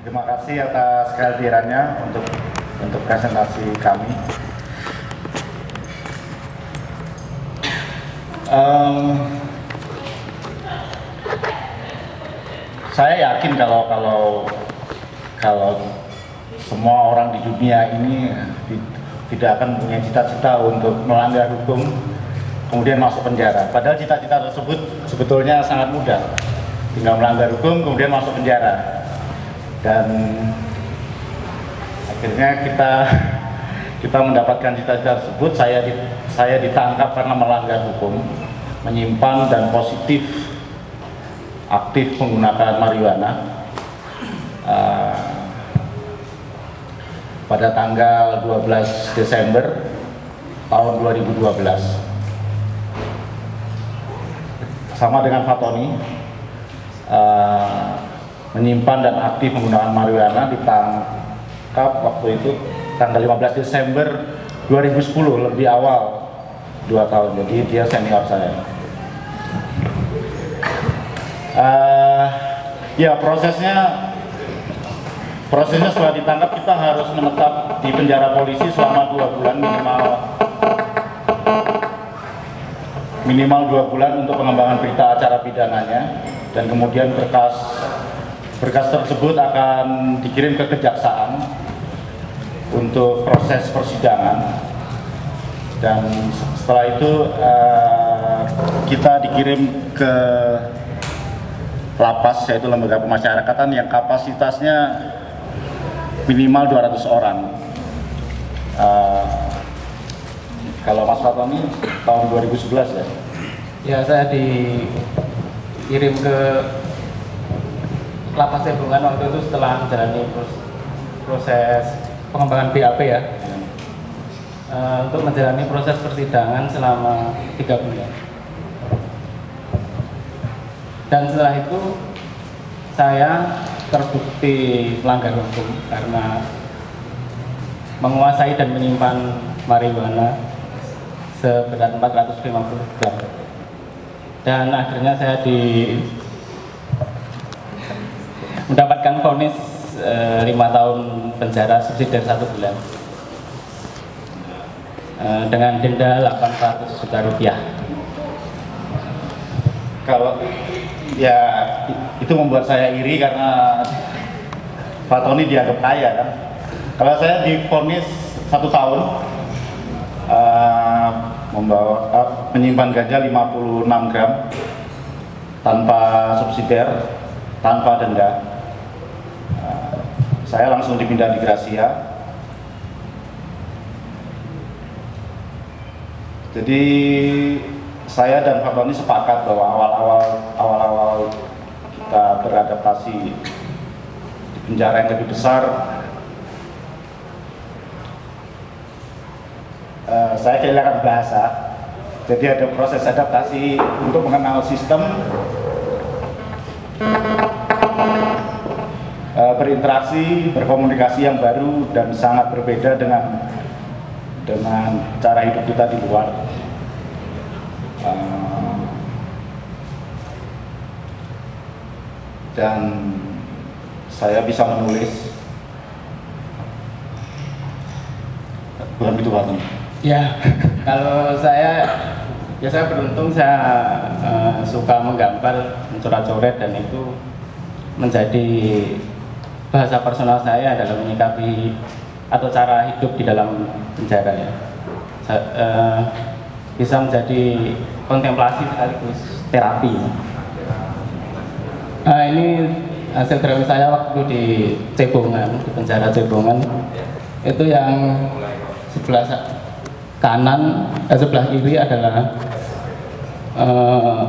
Terima kasih atas kehadirannya untuk untuk presentasi kami. Um, saya yakin kalau kalau kalau semua orang di dunia ini tidak akan punya cita-cita untuk melanggar hukum kemudian masuk penjara. Padahal cita-cita tersebut sebetulnya sangat mudah. Tinggal melanggar hukum kemudian masuk penjara. Dan akhirnya kita kita mendapatkan cita-cita tersebut. Saya di, saya ditangkap karena melanggar hukum, menyimpan dan positif aktif menggunakan marijuana. Uh, pada tanggal 12 Desember tahun 2012 sama dengan Fatoni uh, menyimpan dan aktif menggunakan marijuana ditangkap waktu itu tanggal 15 Desember 2010 lebih awal dua tahun. Jadi dia senior saya. Uh, ya prosesnya prosesnya setelah ditangkap kita harus menetap di penjara polisi selama dua bulan minimal. Minimal dua bulan untuk pengembangan berita acara pidananya dan kemudian berkas berkas tersebut akan dikirim ke kejaksaan untuk proses persidangan dan setelah itu uh, kita dikirim ke lapas yaitu lembaga pemasyarakatan yang kapasitasnya minimal 200 orang. Uh, kalau Mas Fatoni tahun 2011 ya? Ya saya dikirim ke lapas Cebongan waktu itu setelah menjalani pros- proses pengembangan BAP ya Eh, untuk menjalani proses persidangan selama tiga bulan. Dan setelah itu saya terbukti melanggar hukum karena menguasai dan menyimpan marijuana seberat 450 gram. Dan akhirnya saya di mendapatkan vonis eh, lima tahun penjara subsidi satu bulan Eh, dengan denda 800 juta rupiah. Kalau ya itu membuat saya iri karena Pak Tony dianggap kaya kan. Kalau saya difonis satu tahun eh, membawa eh, menyimpan ganja 56 gram tanpa subsidiar, tanpa denda. Saya langsung dipindah di Gracia. Jadi saya dan Pak Tony sepakat bahwa awal-awal awal-awal kita beradaptasi di penjara yang lebih besar, eh, saya kehilangan bahasa. Jadi ada proses adaptasi untuk mengenal sistem, berinteraksi, berkomunikasi yang baru dan sangat berbeda dengan dengan cara hidup kita di luar. Uh, dan saya bisa menulis bukan itu Pak. Ya, kalau saya ya saya beruntung saya eh, suka menggambar, mencoret-coret dan itu menjadi bahasa personal saya dalam menyikapi atau cara hidup di dalam penjara ya. Eh, bisa menjadi kontemplasi sekaligus terapi. Nah, ini hasil drawing saya waktu di Cebongan, di penjara Cebongan. Itu yang sebelah kanan, eh, sebelah kiri adalah eh,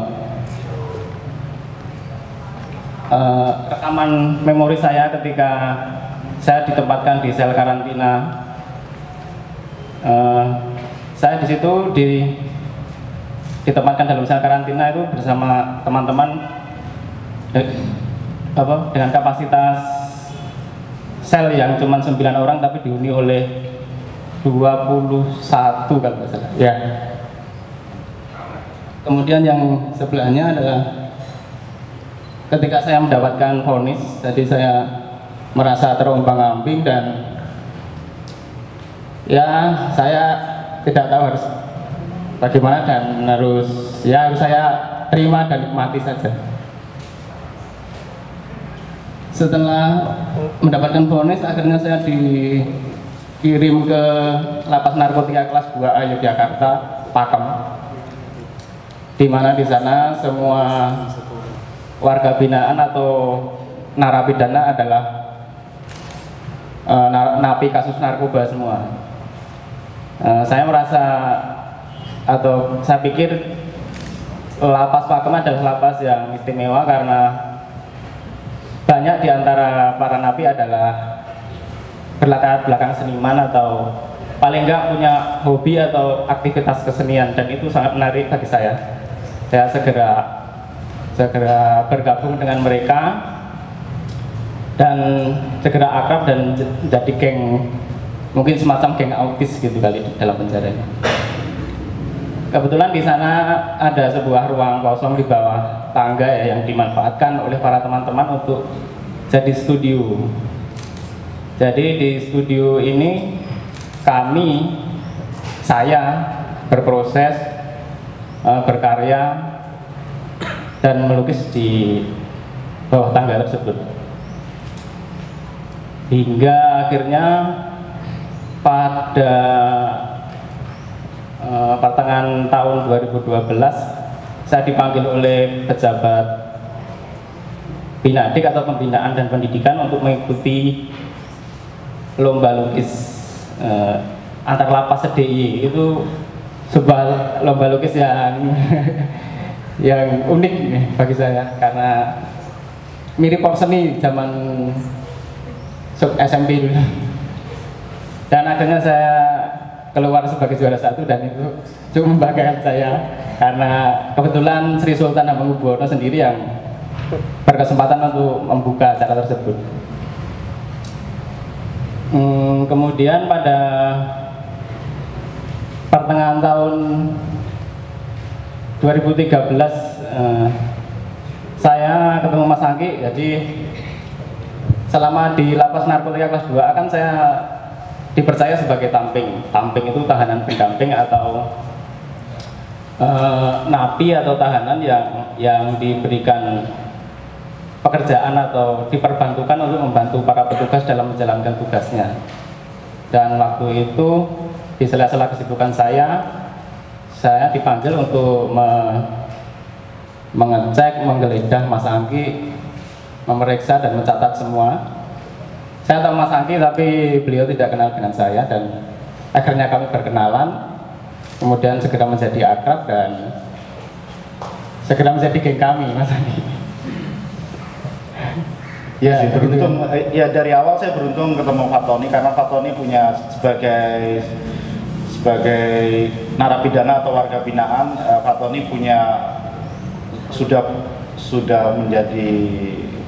eh, rekaman memori saya ketika saya ditempatkan di sel karantina. Eh, saya di situ di ditempatkan dalam sel karantina itu bersama teman-teman eh, apa dengan kapasitas sel yang cuma 9 orang tapi dihuni oleh 21 kalau nggak salah. Ya. Kemudian yang sebelahnya adalah ketika saya mendapatkan vonis, jadi saya merasa terombang-ambing dan ya saya tidak tahu harus bagaimana dan harus ya harus saya terima dan nikmati saja. Setelah mendapatkan vonis, akhirnya saya dikirim ke lapas narkotika kelas 2A Yogyakarta, Pakem. Di mana di sana semua warga binaan atau narapidana adalah uh, napi kasus narkoba semua. Uh, saya merasa atau saya pikir lapas Pakem adalah lapas yang istimewa karena banyak di antara para napi adalah berlatar belakang seniman atau paling enggak punya hobi atau aktivitas kesenian dan itu sangat menarik bagi saya. Saya segera segera bergabung dengan mereka dan segera akrab dan jadi geng mungkin semacam geng autis gitu kali dalam penjara ini. Kebetulan di sana ada sebuah ruang kosong di bawah tangga ya yang dimanfaatkan oleh para teman-teman untuk jadi studio. Jadi di studio ini kami saya berproses eh, berkarya dan melukis di bawah tangga tersebut. Hingga akhirnya pada uh, pertengahan tahun 2012 saya dipanggil oleh pejabat Binadik atau pembinaan dan pendidikan untuk mengikuti lomba lukis uh, antar lapas DIY itu sebuah lomba lukis yang yang unik nih bagi saya karena mirip pop seni zaman SMP dulu dan akhirnya saya keluar sebagai juara satu dan itu cukup membanggakan saya karena kebetulan Sri Sultan Hamengkubuwono sendiri yang berkesempatan untuk membuka acara tersebut. Hmm, kemudian pada pertengahan tahun 2013 eh, saya ketemu Mas Angki jadi selama di lapas narkotika kelas 2 akan saya dipercaya sebagai tamping. Tamping itu tahanan pendamping atau e, napi atau tahanan yang yang diberikan pekerjaan atau diperbantukan untuk membantu para petugas dalam menjalankan tugasnya. Dan waktu itu di sela-sela kesibukan saya, saya dipanggil untuk me, mengecek, menggeledah Mas Angki, memeriksa dan mencatat semua saya tahu Mas Angki tapi beliau tidak kenal dengan saya dan akhirnya kami berkenalan, kemudian segera menjadi akrab dan segera menjadi geng kami Mas Angki. Ya, ya beruntung. Ya dari awal saya beruntung ketemu Fatoni karena Fatoni punya sebagai sebagai narapidana atau warga binaan, eh, Fatoni punya sudah sudah menjadi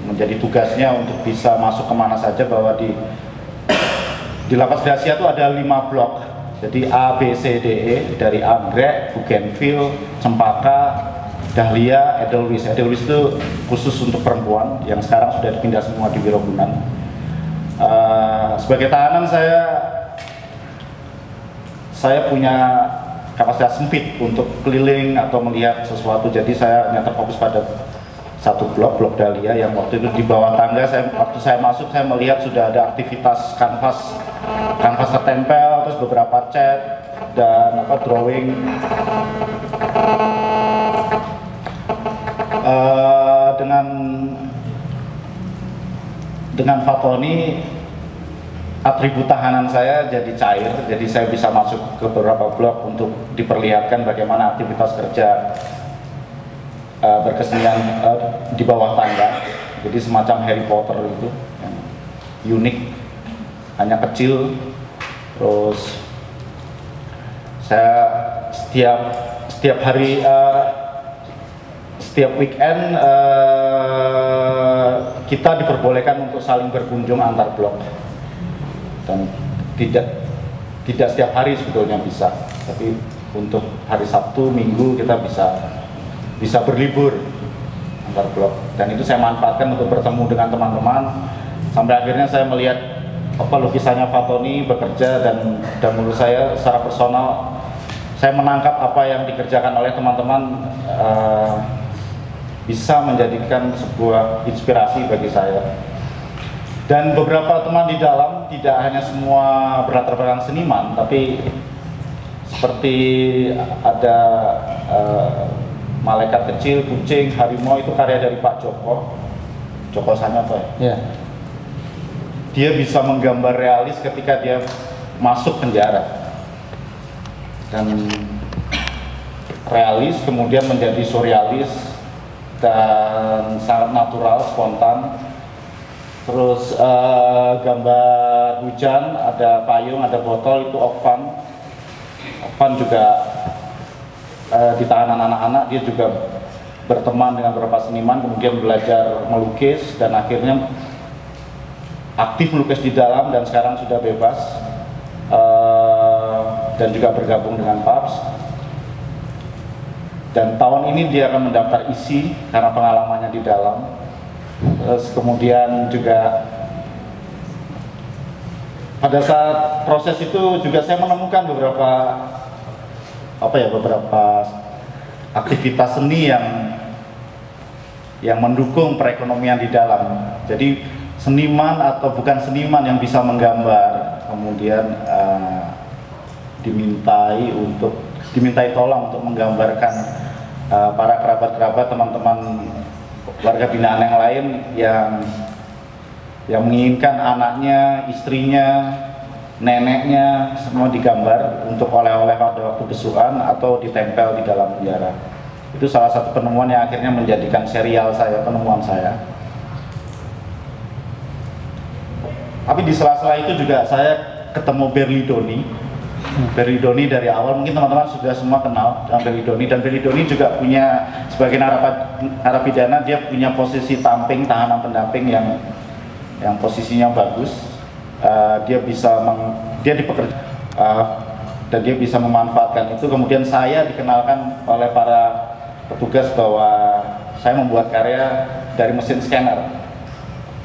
menjadi tugasnya untuk bisa masuk ke mana saja bahwa di di lapas Gracia itu ada lima blok jadi A, B, C, D, E dari Anggrek, Bougainville, Cempaka, Dahlia, Edelweiss. Edelweiss itu khusus untuk perempuan yang sekarang sudah dipindah semua di Wirogunan. Uh, sebagai tahanan saya saya punya kapasitas sempit untuk keliling atau melihat sesuatu. Jadi saya hanya terfokus pada satu blok, blok Dahlia yang waktu itu di bawah tangga. Saya waktu saya masuk saya melihat sudah ada aktivitas kanvas kanvas tertempel terus beberapa cat dan apa drawing. Uh, dengan dengan Fatoni atribut tahanan saya jadi cair jadi saya bisa masuk ke beberapa blok untuk diperlihatkan bagaimana aktivitas kerja uh, berkesenian uh, di bawah tangga. Jadi semacam Harry Potter itu yang unik. Hanya kecil. Terus saya setiap setiap hari uh, setiap weekend uh, kita diperbolehkan untuk saling berkunjung antar blok dan tidak tidak setiap hari sebetulnya bisa. Tapi untuk hari Sabtu Minggu kita bisa bisa berlibur antar blok. Dan itu saya manfaatkan untuk bertemu dengan teman-teman. Sampai akhirnya saya melihat apa lukisannya Fatoni bekerja dan dan menurut saya secara personal saya menangkap apa yang dikerjakan oleh teman-teman uh, bisa menjadikan sebuah inspirasi bagi saya dan beberapa teman di dalam tidak hanya semua berlatar belakang seniman tapi seperti ada uh, malaikat kecil, kucing, harimau itu karya dari Pak Joko. Joko Sanyoto ya? Yeah dia bisa menggambar realis ketika dia masuk penjara. Dan realis kemudian menjadi surrealis dan sangat natural spontan terus uh, gambar hujan ada payung ada botol itu Okvan Okvan juga uh, di tangan anak-anak dia juga berteman dengan beberapa seniman kemudian belajar melukis dan akhirnya aktif melukis di dalam dan sekarang sudah bebas. Uh, dan juga bergabung dengan PAPS dan tahun ini dia akan mendaftar isi karena pengalamannya di dalam terus kemudian juga pada saat proses itu juga saya menemukan beberapa apa ya beberapa aktivitas seni yang yang mendukung perekonomian di dalam. Jadi seniman atau bukan seniman yang bisa menggambar kemudian uh, dimintai untuk dimintai tolong untuk menggambarkan uh, para kerabat-kerabat teman-teman warga binaan yang lain yang yang menginginkan anaknya, istrinya, neneknya semua digambar untuk oleh-oleh pada waktu besukan atau ditempel di dalam penjara. Itu salah satu penemuan yang akhirnya menjadikan serial saya, penemuan saya. Tapi di sela-sela itu juga saya ketemu Berlidoni. Berlidoni dari awal mungkin teman-teman sudah semua kenal dengan Berlidoni dan Berlidoni juga punya sebagai narapidana dia punya posisi tamping tahanan pendamping yang yang posisinya bagus. Uh, dia bisa meng, dia dipekerja uh, dan dia bisa memanfaatkan itu. Kemudian saya dikenalkan oleh para petugas bahwa saya membuat karya dari mesin scanner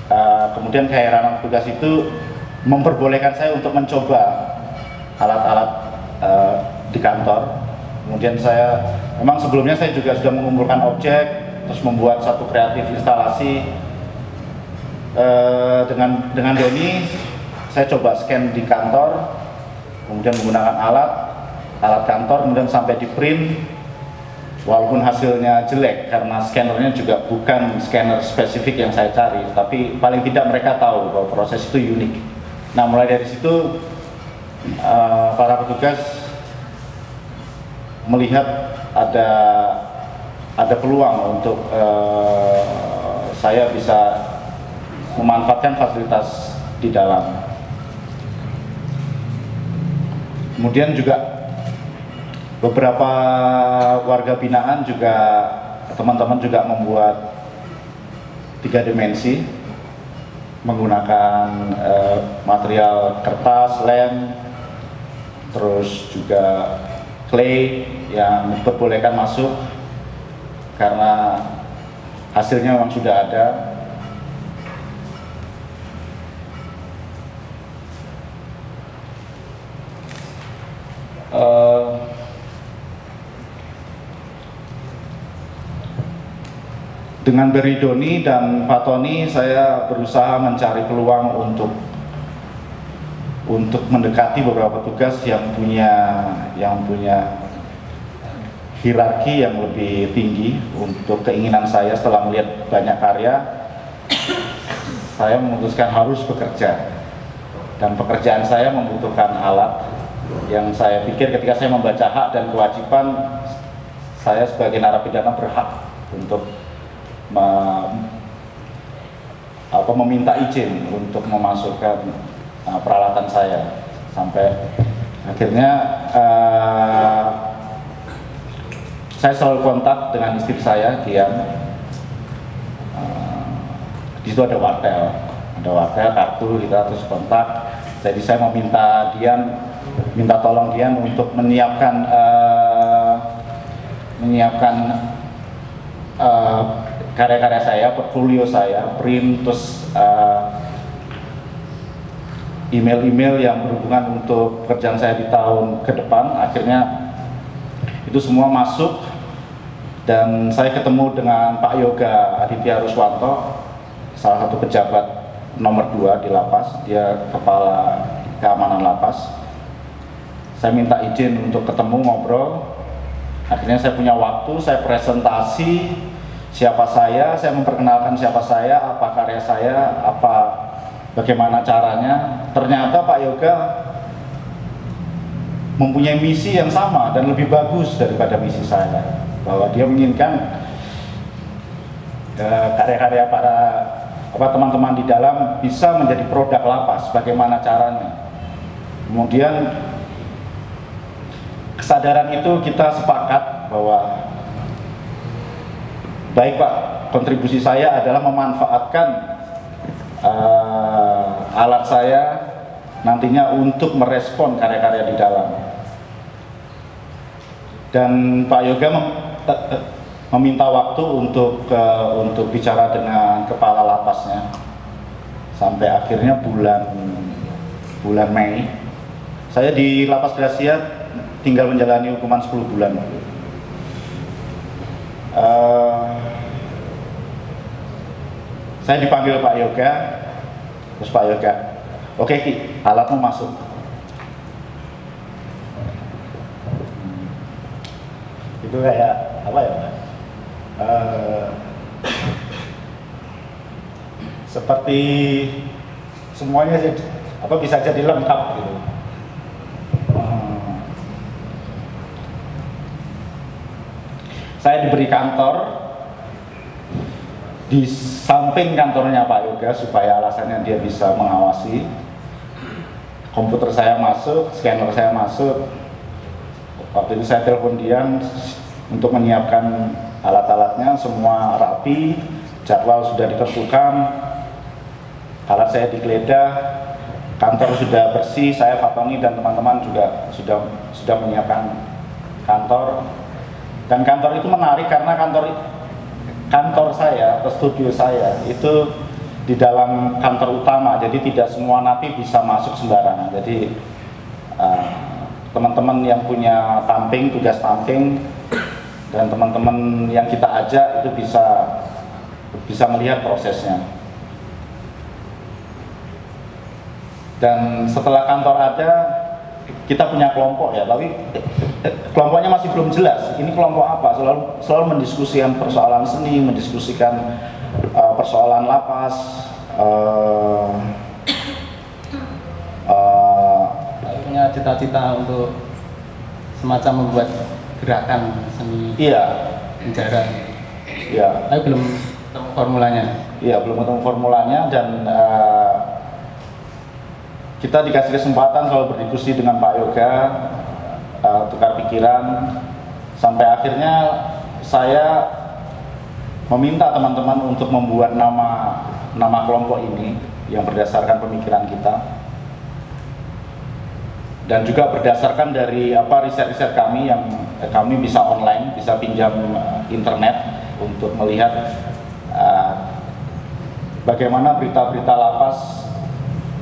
Eh, kemudian keheranan tugas itu memperbolehkan saya untuk mencoba alat-alat uh, di kantor. Kemudian saya, memang sebelumnya saya juga sudah mengumpulkan objek, terus membuat satu kreatif instalasi uh, dengan dengan Doni. Saya coba scan di kantor, kemudian menggunakan alat, alat kantor, kemudian sampai di print, walaupun hasilnya jelek karena scannernya juga bukan scanner spesifik yang saya cari tapi paling tidak mereka tahu bahwa proses itu unik nah mulai dari situ uh, para petugas melihat ada ada peluang untuk uh, saya bisa memanfaatkan fasilitas di dalam. Kemudian juga beberapa warga binaan juga teman-teman juga membuat tiga dimensi menggunakan uh, material kertas, lem, terus juga clay yang diperbolehkan masuk karena hasilnya memang sudah ada. Uh, dengan Beridoni dan Fatoni saya berusaha mencari peluang untuk untuk mendekati beberapa tugas yang punya yang punya hierarki yang lebih tinggi untuk keinginan saya setelah melihat banyak karya saya memutuskan harus bekerja. Dan pekerjaan saya membutuhkan alat yang saya pikir ketika saya membaca hak dan kewajiban saya sebagai narapidana berhak untuk me, apa, meminta izin untuk memasukkan uh, peralatan saya. Sampai akhirnya uh, saya selalu kontak dengan istri saya Dian. Uh, di situ ada wartel. Ada wartel kartu kita terus kontak. Jadi saya meminta Dian minta tolong Dian untuk menyiapkan uh, menyiapkan uh, karya-karya saya, portfolio saya, print, terus uh, email-email yang berhubungan untuk pekerjaan saya di tahun ke depan. Akhirnya itu semua masuk dan saya ketemu dengan Pak Yoga Aditya Ruswanto salah satu pejabat nomor dua di lapas. Dia kepala keamanan lapas. Saya minta izin untuk ketemu ngobrol. Akhirnya saya punya waktu saya presentasi siapa saya saya memperkenalkan siapa saya apa karya saya apa bagaimana caranya? Ternyata Pak Yoga mempunyai misi yang sama dan lebih bagus daripada misi saya. Bahwa dia menginginkan eh, karya-karya para apa teman-teman di dalam bisa menjadi produk lapas. Bagaimana caranya? Kemudian kesadaran itu kita sepakat bahwa baik Pak kontribusi saya adalah memanfaatkan uh, alat saya nantinya untuk merespon karya-karya di dalam dan Pak Yoga mem, meminta waktu untuk uh, untuk bicara dengan kepala lapasnya sampai akhirnya bulan bulan Mei saya di lapas Gracia tinggal menjalani hukuman 10 bulan. Saya dipanggil Pak Yoga, terus Pak Yoga, oke okay, Ki, alatmu masuk. Itu kayak apa ya Pak? Uh, seperti semuanya apa bisa jadi lengkap gitu. saya diberi kantor di samping kantornya Pak Yoga supaya alasannya dia bisa mengawasi. Komputer saya masuk, scanner saya masuk. Waktu itu saya telepon dia untuk menyiapkan alat-alatnya semua rapi jadwal sudah ditentukan alat saya digeledah kantor sudah bersih saya Fatoni dan teman-teman juga sudah sudah menyiapkan kantor. Dan kantor itu menarik karena kantor kantor saya atau studio saya itu di dalam kantor utama, jadi tidak semua napi bisa masuk sembarangan. Jadi eh, teman-teman yang punya tamping, tugas tamping, dan teman-teman yang kita ajak itu bisa bisa melihat prosesnya. Dan setelah kantor ada, kita punya kelompok ya, tapi kelompoknya masih belum jelas. Ini kelompok apa? Selalu selalu mendiskusikan persoalan seni, mendiskusikan uh, persoalan lapas. Uh, uh, punya cita-cita untuk semacam membuat gerakan seni iya. penjara. Iya. Tapi belum ketemu formulanya. Iya, belum ketemu formulanya dan uh, kita dikasih kesempatan selalu berdiskusi dengan Pak Yoga uh, tukar pikiran. Sampai akhirnya saya meminta teman-teman untuk membuat nama nama kelompok ini yang berdasarkan pemikiran kita. Dan juga berdasarkan dari apa riset-riset kami yang eh, kami bisa online bisa pinjam uh, internet untuk melihat uh, bagaimana berita-berita lapas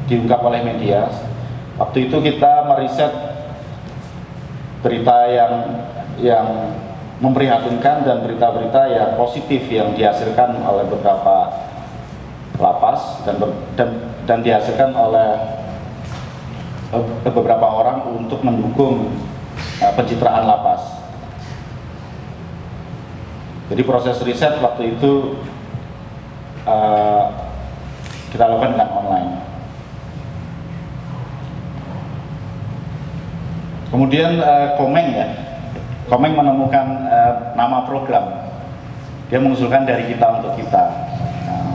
diungkap oleh media waktu itu kita meriset berita yang yang memprihatinkan dan berita-berita yang positif yang dihasilkan oleh beberapa lapas dan dan, dan dihasilkan oleh beberapa orang untuk mendukung uh, pencitraan lapas. Jadi proses riset waktu itu uh, kita lakukan dengan online. Kemudian uh, Komeng ya, Komeng menemukan uh, nama program. Dia mengusulkan dari kita untuk kita. Nah,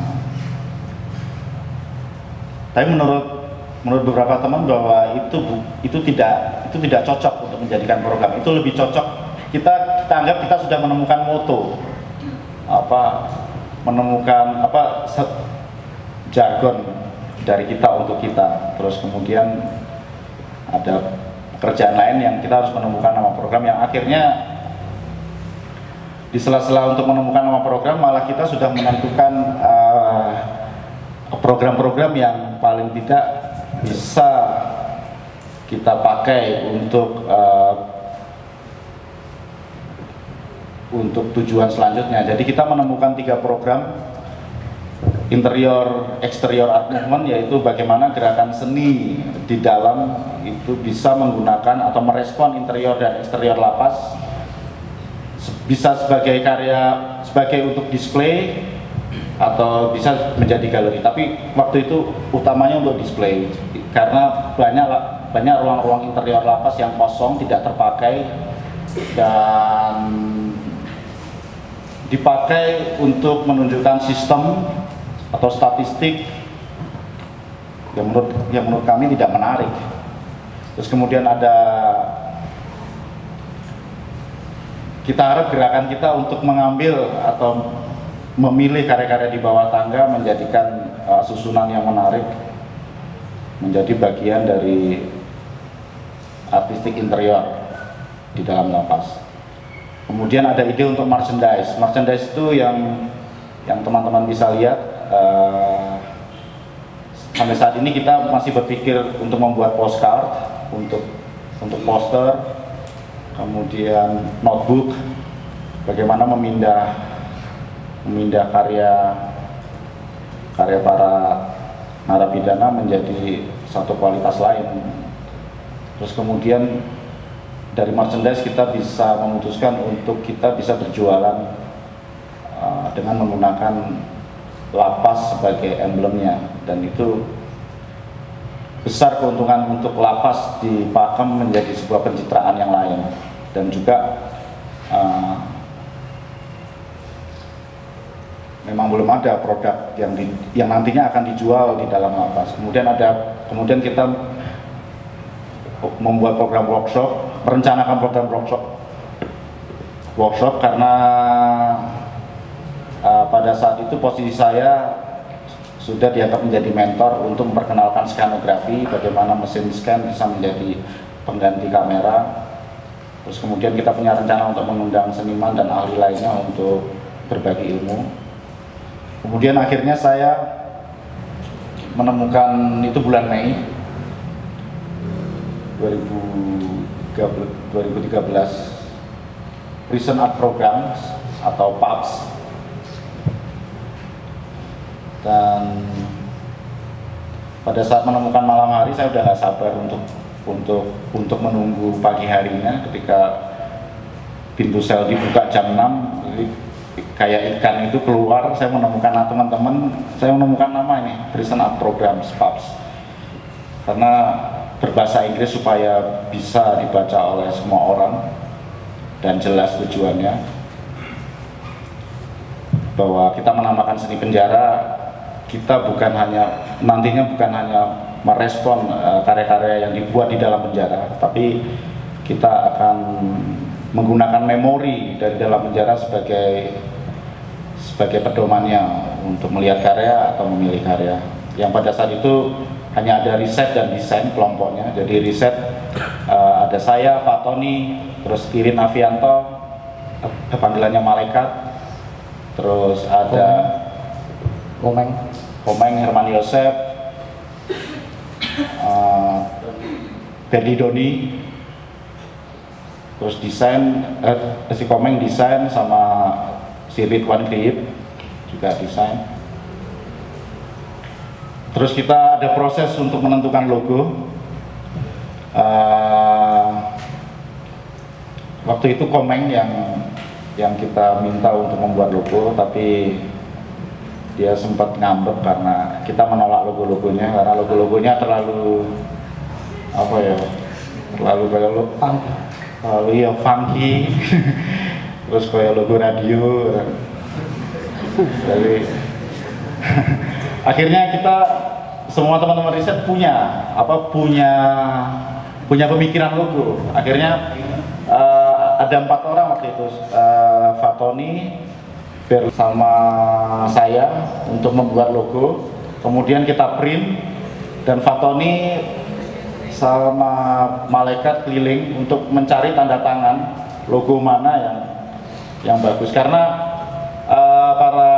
tapi menurut menurut beberapa teman bahwa itu itu tidak itu tidak cocok untuk menjadikan program. Itu lebih cocok kita kita anggap kita sudah menemukan moto apa menemukan apa jargon dari kita untuk kita. Terus kemudian ada pekerjaan lain yang kita harus menemukan nama program yang akhirnya di sela-sela untuk menemukan nama program malah kita sudah menentukan uh, program-program uh, yang paling tidak bisa kita pakai untuk uh, untuk tujuan selanjutnya. Jadi kita menemukan tiga program interior eksterior art movement yaitu bagaimana gerakan seni di dalam itu bisa menggunakan atau merespon interior dan eksterior lapas bisa sebagai karya sebagai untuk display atau bisa menjadi galeri. Tapi waktu itu utamanya untuk display karena banyak banyak ruang-ruang interior lapas yang kosong tidak terpakai dan dipakai untuk menunjukkan sistem atau statistik yang menurut yang menurut kami tidak menarik. Terus kemudian ada kita harap gerakan kita untuk mengambil atau memilih karya-karya di bawah tangga menjadikan uh, susunan yang menarik menjadi bagian dari artistik interior di dalam lapas. Kemudian ada ide untuk merchandise. Merchandise itu yang yang teman-teman bisa lihat uh, sampai saat ini kita masih berpikir untuk membuat postcard untuk untuk poster kemudian notebook bagaimana memindah memindah karya karya para narapidana menjadi satu kualitas lain. Terus kemudian dari merchandise kita bisa memutuskan untuk kita bisa berjualan uh, dengan menggunakan lapas sebagai emblemnya dan itu besar keuntungan untuk lapas di Pakem menjadi sebuah pencitraan yang lain dan juga uh, memang belum ada produk yang di, yang nantinya akan dijual di dalam lapas. Kemudian ada kemudian kita membuat program workshop, merencanakan program workshop workshop karena uh, pada saat itu posisi saya sudah dianggap menjadi mentor untuk memperkenalkan skanografi, bagaimana mesin scan bisa menjadi pengganti kamera. Terus kemudian kita punya rencana untuk mengundang seniman dan ahli lainnya untuk berbagi ilmu. Kemudian akhirnya saya menemukan itu bulan Mei 2013 Prison Art Program atau PAPS dan pada saat menemukan malam hari saya udah gak sabar untuk untuk untuk menunggu pagi harinya ketika pintu sel dibuka jam 6 jadi kayak ikan itu keluar saya menemukan nah, teman-teman saya menemukan nama ini prison art program SPAPS karena berbahasa Inggris supaya bisa dibaca oleh semua orang dan jelas tujuannya bahwa kita menamakan seni penjara kita bukan hanya nantinya bukan hanya merespon eh, karya-karya uh, yang dibuat di dalam penjara, tapi kita akan menggunakan memori dari dalam penjara sebagai sebagai pedomannya untuk melihat karya atau memilih karya. Yang pada saat itu hanya ada riset dan desain kelompoknya. Jadi riset uh, ada saya, Pak Tony, terus Irin Avianto, panggilannya Malaikat, terus ada Komeng, Komeng Herman Yosef, uh, Doni, terus desain, eh, si Komeng desain sama si Ridwan Kriyip juga desain. Terus kita ada proses untuk menentukan logo. Uh, waktu itu Komeng yang yang kita minta untuk membuat logo, tapi dia sempat ngambek karena kita menolak logo-logonya karena logo-logonya terlalu apa ya terlalu kayak lo terlalu ya funky. Terus kayak logo radio. Jadi akhirnya kita semua teman-teman riset punya apa punya punya pemikiran logo. Akhirnya uh, ada empat orang waktu itu uh, Fatoni bersama saya untuk membuat logo. Kemudian kita print dan Fatoni sama malaikat keliling untuk mencari tanda tangan logo mana yang yang bagus. Karena uh, para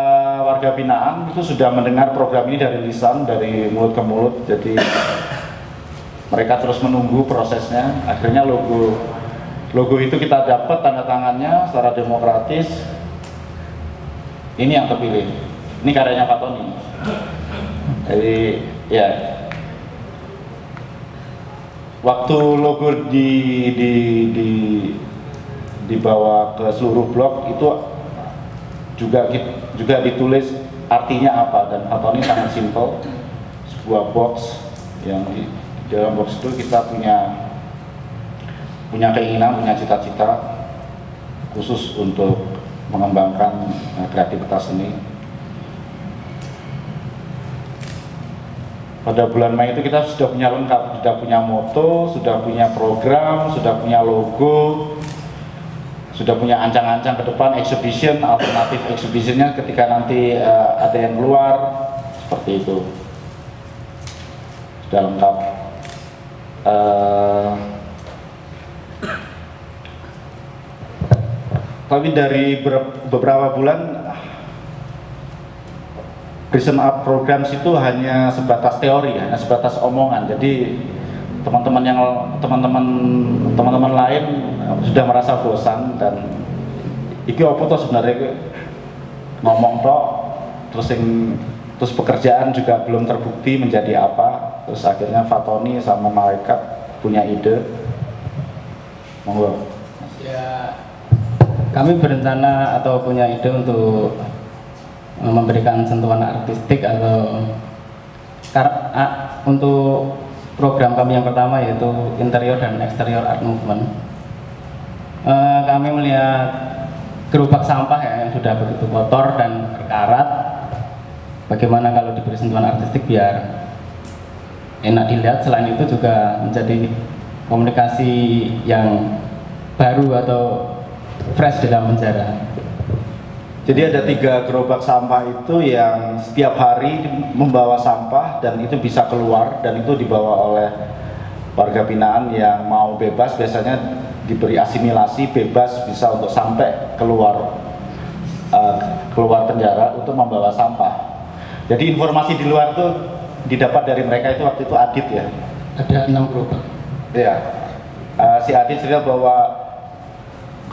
warga binaan itu sudah mendengar program ini dari lisan dari mulut ke mulut. Jadi mereka terus menunggu prosesnya. Akhirnya logo logo itu kita dapat tanda tangannya secara demokratis ini yang terpilih ini karyanya Pak Tony. Jadi ya. Waktu logo di di di dibawa ke seluruh blok itu juga juga ditulis artinya apa. Dan Pak Tony sangat simpel sebuah box yang di, di dalam box itu kita punya punya keinginan punya cita-cita khusus untuk mengembangkan uh, kreativitas seni pada bulan Mei itu kita sudah punya lengkap, sudah punya moto, sudah punya program, sudah punya logo, sudah punya ancang-ancang ke depan exhibition, alternatif exhibitionnya ketika nanti uh, ada yang keluar seperti itu sudah lengkap. Uh, tapi dari beberapa bulan Prison Art Programs itu hanya sebatas teori, hanya sebatas omongan. Jadi teman-teman yang teman-teman teman-teman lain sudah merasa bosan dan iki opo toh sebenarnya ngomong toh terus yang terus pekerjaan juga belum terbukti menjadi apa. Terus akhirnya Fatoni sama malaikat punya ide. Monggo. Ya kami berencana atau punya ide untuk memberikan sentuhan artistik atau untuk program kami yang pertama yaitu interior dan eksterior art movement. Uh, kami melihat gerobak sampah ya yang sudah begitu kotor dan berkarat bagaimana kalau diberi sentuhan artistik biar enak dilihat. Selain itu juga menjadi komunikasi yang baru atau fresh dalam penjara jadi ada tiga gerobak sampah itu yang setiap hari membawa sampah dan itu bisa keluar dan itu dibawa oleh warga binaan yang mau bebas biasanya diberi asimilasi bebas bisa untuk sampai keluar uh, keluar penjara untuk membawa sampah. Jadi informasi di luar itu didapat dari mereka itu waktu itu Adit ya. Ada enam gerobak. Ya, uh, si Adit cerita bahwa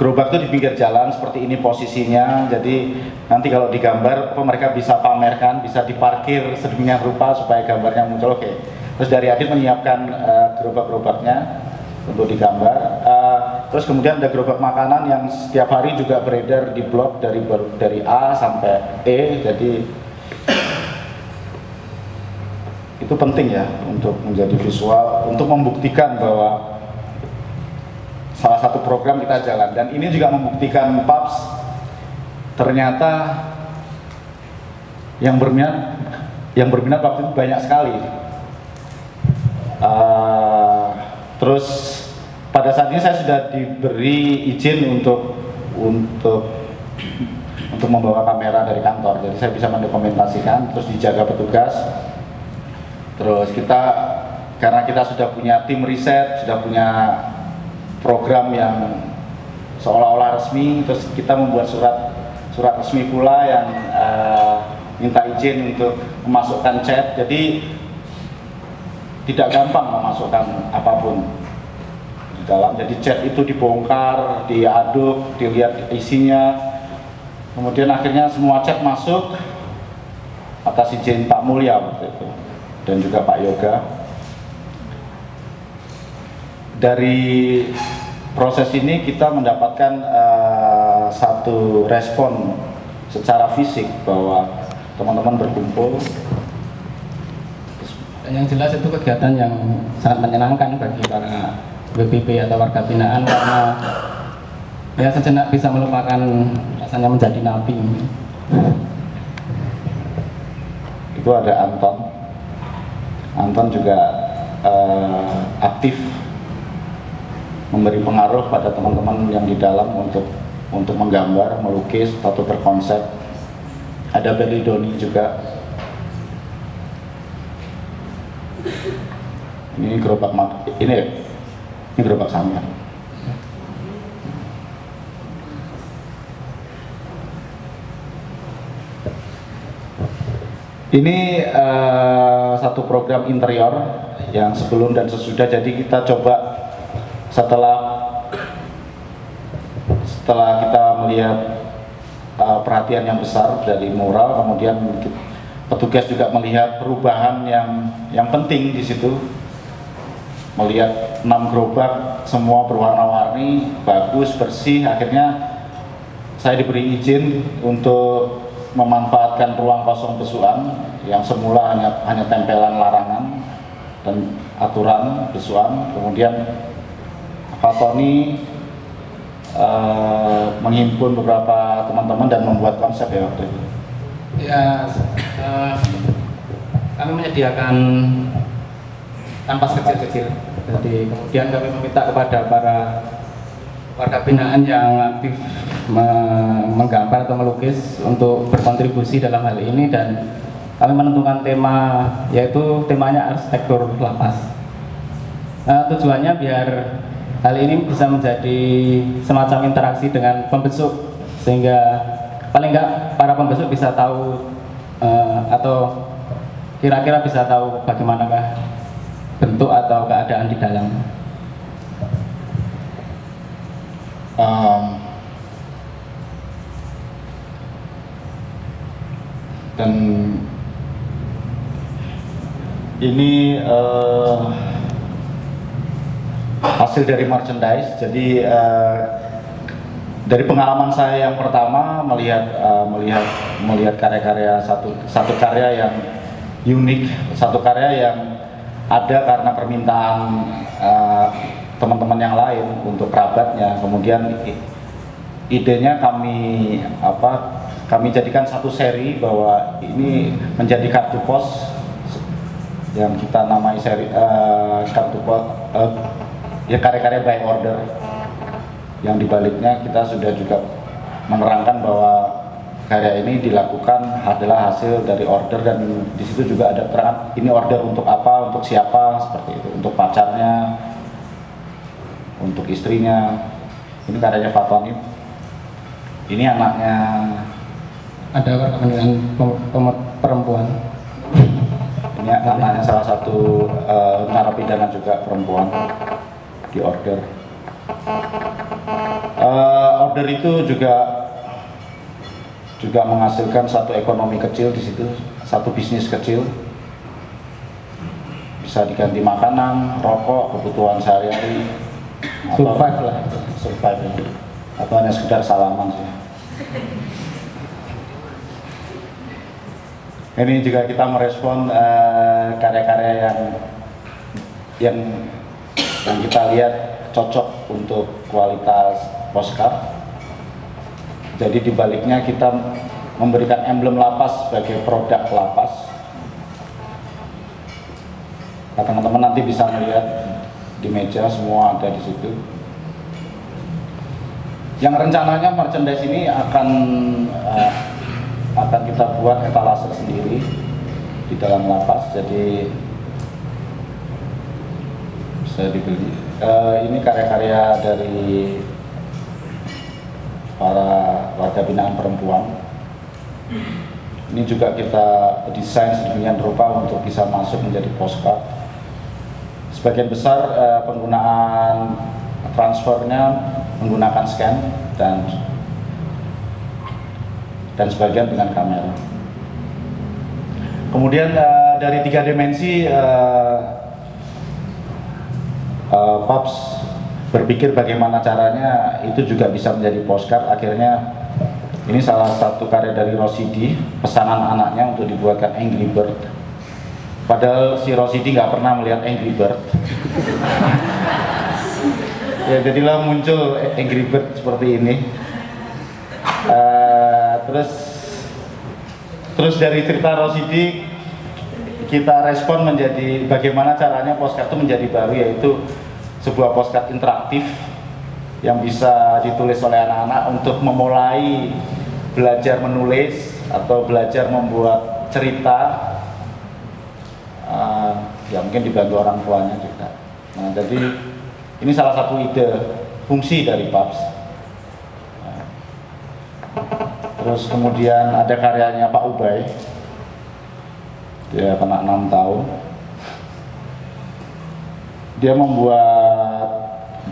gerobak itu di pinggir jalan seperti ini posisinya. Jadi nanti kalau digambar apa mereka bisa pamerkan bisa diparkir sedemikian rupa supaya gambarnya muncul. Oke. Terus dari Adit menyiapkan uh, gerobak-gerobaknya untuk digambar. Uh, terus kemudian ada gerobak makanan yang setiap hari juga beredar di blog dari dari A sampai E. Jadi itu penting ya untuk menjadi visual untuk membuktikan bahwa satu program kita jalan. Dan ini juga membuktikan PAPS ternyata yang berminat yang berminat waktu itu banyak sekali. Uh, terus pada saat ini saya sudah diberi izin untuk untuk untuk membawa kamera dari kantor. Jadi saya bisa mendokumentasikan terus dijaga petugas. Terus kita karena kita sudah punya tim riset sudah punya program yang seolah-olah resmi terus kita membuat surat surat resmi pula yang uh, minta izin untuk memasukkan chat. Jadi tidak gampang memasukkan apa pun di dalam. Jadi chat itu dibongkar diaduk dilihat isinya. Kemudian akhirnya semua chat masuk atas izin Pak Mulya waktu itu dan juga Pak Yoga dari proses ini kita mendapatkan uh, satu respon secara fisik bahwa teman-teman berkumpul. Yang jelas itu kegiatan yang sangat menyenangkan bagi para BPP atau warga binaan karena ya sejenak bisa melupakan rasanya menjadi nabi. Itu ada Anton. Anton juga uh, aktif memberi pengaruh pada teman-teman yang di dalam untuk untuk menggambar, melukis atau berkonsep. Ada Berli Doni juga. Ini gerobak ini ini gerobak samar. Ini uh, satu program interior yang sebelum dan sesudah. Jadi kita coba setelah setelah kita melihat uh, perhatian yang besar dari moral, kemudian petugas juga melihat perubahan yang yang penting di situ. Melihat enam gerobak semua berwarna-warni, bagus, bersih. Akhirnya saya diberi izin untuk memanfaatkan ruang kosong besuan yang semula hanya hanya tempelan larangan dan aturan besuan. Kemudian Pak Tony uh, menghimpun beberapa teman-teman dan membuat konsep ya waktu itu? Ya, uh, kami menyediakan kanvas kecil-kecil. Jadi kemudian kami meminta kepada para pada binaan yang aktif menggambar atau melukis untuk berkontribusi dalam hal ini dan kami menentukan tema yaitu temanya arsitektur lapas. Nah, tujuannya biar Hal ini bisa menjadi semacam interaksi dengan pembesuk sehingga paling enggak para pembesuk bisa tahu uh, atau kira-kira bisa tahu bagaimanakah bentuk atau keadaan di dalam. Um, dan ini uh, hasil dari merchandise. Jadi uh, dari pengalaman saya yang pertama melihat uh, melihat melihat karya-karya satu satu karya yang unik, satu karya yang ada karena permintaan uh, teman-teman yang lain untuk kerabatnya. Kemudian idenya kami apa kami jadikan satu seri bahwa ini menjadi kartu pos yang kita namai seri uh, kartu pos uh, ya karya-karya by order. Yang dibaliknya kita sudah juga menerangkan bahwa karya ini dilakukan adalah hasil dari order dan di situ juga ada terang ini order untuk apa untuk siapa seperti itu. Untuk pacarnya untuk istrinya. Ini karyanya Fatoni ini anaknya. Ada dengan perempuan? Ini anaknya salah satu uh, narapidana juga perempuan di order. Uh, order itu juga juga menghasilkan satu ekonomi kecil di situ, satu bisnis kecil. Bisa diganti makanan, rokok, kebutuhan sehari-hari. Survive lah. Survive. Atau hanya sekedar salaman sih. Ini juga kita merespon eh, karya-karya uh, yang yang yang kita lihat cocok untuk kualitas postcard. Jadi dibaliknya kita memberikan emblem lapas sebagai produk lapas. Nah, teman-teman nanti bisa melihat di meja semua ada di situ. Yang rencananya merchandise ini akan uh, akan kita buat etalase sendiri di dalam lapas. Jadi bisa dibeli. Uh, ini karya-karya dari para warga binaan perempuan. Ini juga kita desain sedemikian rupa untuk bisa masuk menjadi postcard. Sebagian besar uh, penggunaan transfernya menggunakan scan dan dan sebagian dengan kamera. Kemudian uh, dari tiga dimensi uh, uh, Pops berpikir bagaimana caranya itu juga bisa menjadi postcard. Akhirnya ini salah satu karya dari Rosidi pesanan anaknya untuk dibuatkan Angry Bird. Padahal si Rosidi nggak pernah melihat Angry Bird. Ya jadilah muncul Angry Bird seperti ini. Uh, terus terus dari cerita Rosidi kita respon menjadi bagaimana caranya postcard itu menjadi baru yaitu sebuah postcard interaktif yang bisa ditulis oleh anak-anak untuk memulai belajar menulis atau belajar membuat cerita. Uh, ya mungkin dibantu orang tuanya juga. Nah jadi ini salah satu ide fungsi dari PAPS nah, terus kemudian ada karyanya Pak Ubay dia kena enam tahun. Dia membuat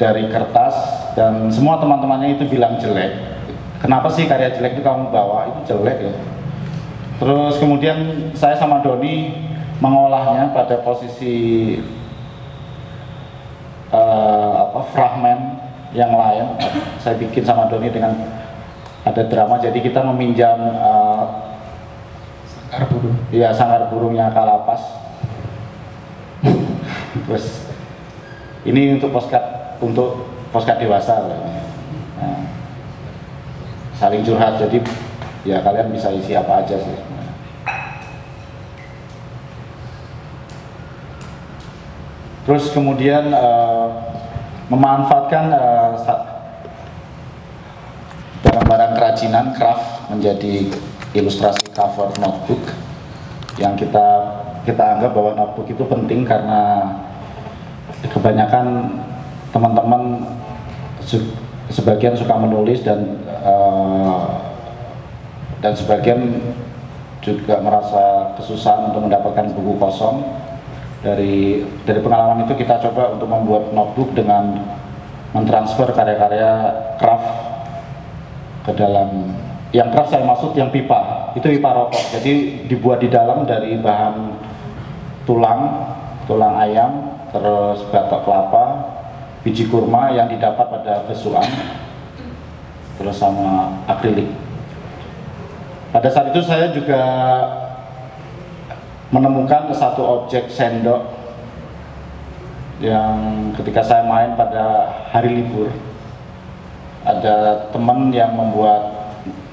dari kertas dan semua teman-temannya itu bilang jelek. Kenapa sih karya jelek itu kamu bawa? Itu jelek ya terus kemudian saya sama Doni mengolahnya pada posisi uh, apa fragmen yang lain. Saya bikin sama Doni dengan ada drama. Jadi kita meminjam uh, sangkar burung. Iya sangkar burungnya kalapas. Terus ini untuk postcard untuk postcard dewasa nah, saling curhat jadi ya kalian bisa isi apa aja sih. Terus kemudian uh, memanfaatkan barang barang-barang kerajinan craft menjadi ilustrasi cover notebook yang kita kita anggap bahwa notebook itu penting karena kebanyakan teman-teman sebagian suka menulis dan uh, dan sebagian juga merasa kesusahan untuk mendapatkan buku kosong. Dari dari pengalaman itu kita coba untuk membuat notebook dengan mentransfer karya-karya craft ke dalam yang craft saya maksud yang pipa itu pipa rokok jadi dibuat di dalam dari bahan tulang tulang ayam terus batok kelapa, biji kurma yang didapat pada besuan, terus sama akrilik. Pada saat itu saya juga menemukan satu objek sendok yang ketika saya main pada hari libur ada teman yang membuat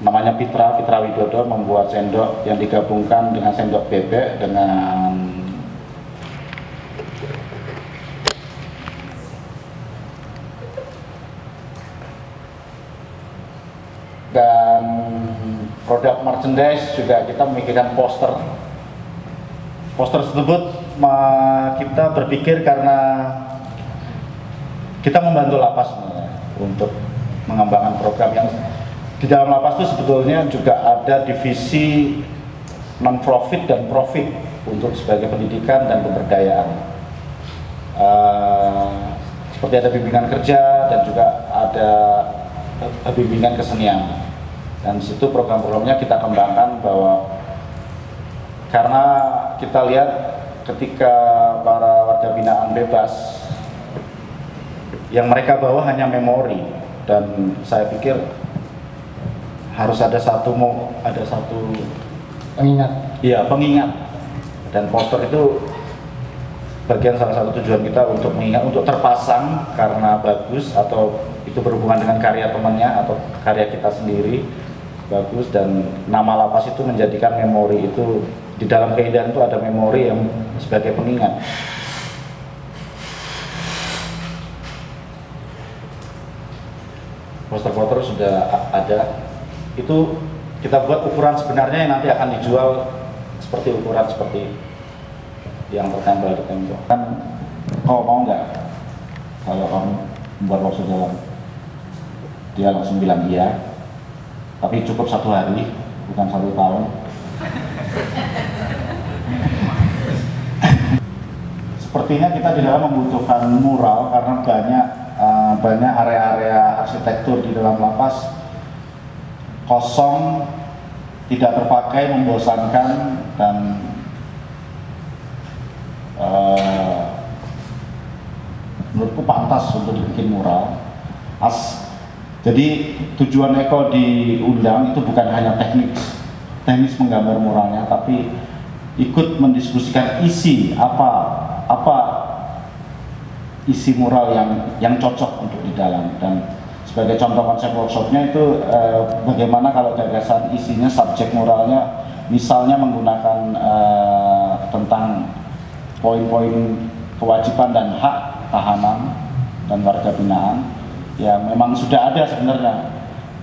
namanya Pitra, Pitra Widodo membuat sendok yang digabungkan dengan sendok bebek dengan dan produk merchandise juga kita memikirkan poster. Poster tersebut kita berpikir karena kita membantu lapas untuk mengembangkan program yang di dalam lapas itu sebetulnya juga ada divisi non profit dan profit untuk sebagai pendidikan dan pemberdayaan. Uh, seperti ada bimbingan kerja dan juga ada bimbingan kesenian. Dan situ program-programnya kita kembangkan bahwa karena kita lihat ketika para warga binaan bebas yang mereka bawa hanya memori. Dan saya pikir harus ada satu mau ada satu pengingat iya pengingat dan poster itu bagian salah satu tujuan kita untuk mengingat untuk terpasang karena bagus atau itu berhubungan dengan karya temannya atau karya kita sendiri bagus dan nama lapas itu menjadikan memori itu di dalam keindahan itu ada memori yang sebagai pengingat. Poster-poster sudah ada. Itu kita buat ukuran sebenarnya yang nanti akan dijual seperti ukuran seperti yang tertempel di tembok. Kan kau mau nggak kalau kamu membuat poster dalam? Dia langsung bilang iya tapi cukup satu hari bukan satu tahun sepertinya kita di dalam membutuhkan mural karena banyak uh, banyak area-area arsitektur di dalam lapas kosong tidak terpakai membosankan dan uh, menurutku pantas untuk dibikin mural. As jadi tujuan Eko diundang itu bukan hanya teknik teknis menggambar muralnya, tapi ikut mendiskusikan isi apa apa isi mural yang yang cocok untuk di dalam. Dan sebagai contoh konsep workshopnya itu eh, bagaimana kalau gagasan isinya subjek muralnya misalnya menggunakan eh, tentang poin-poin kewajiban dan hak tahanan dan warga binaan ya memang sudah ada sebenarnya.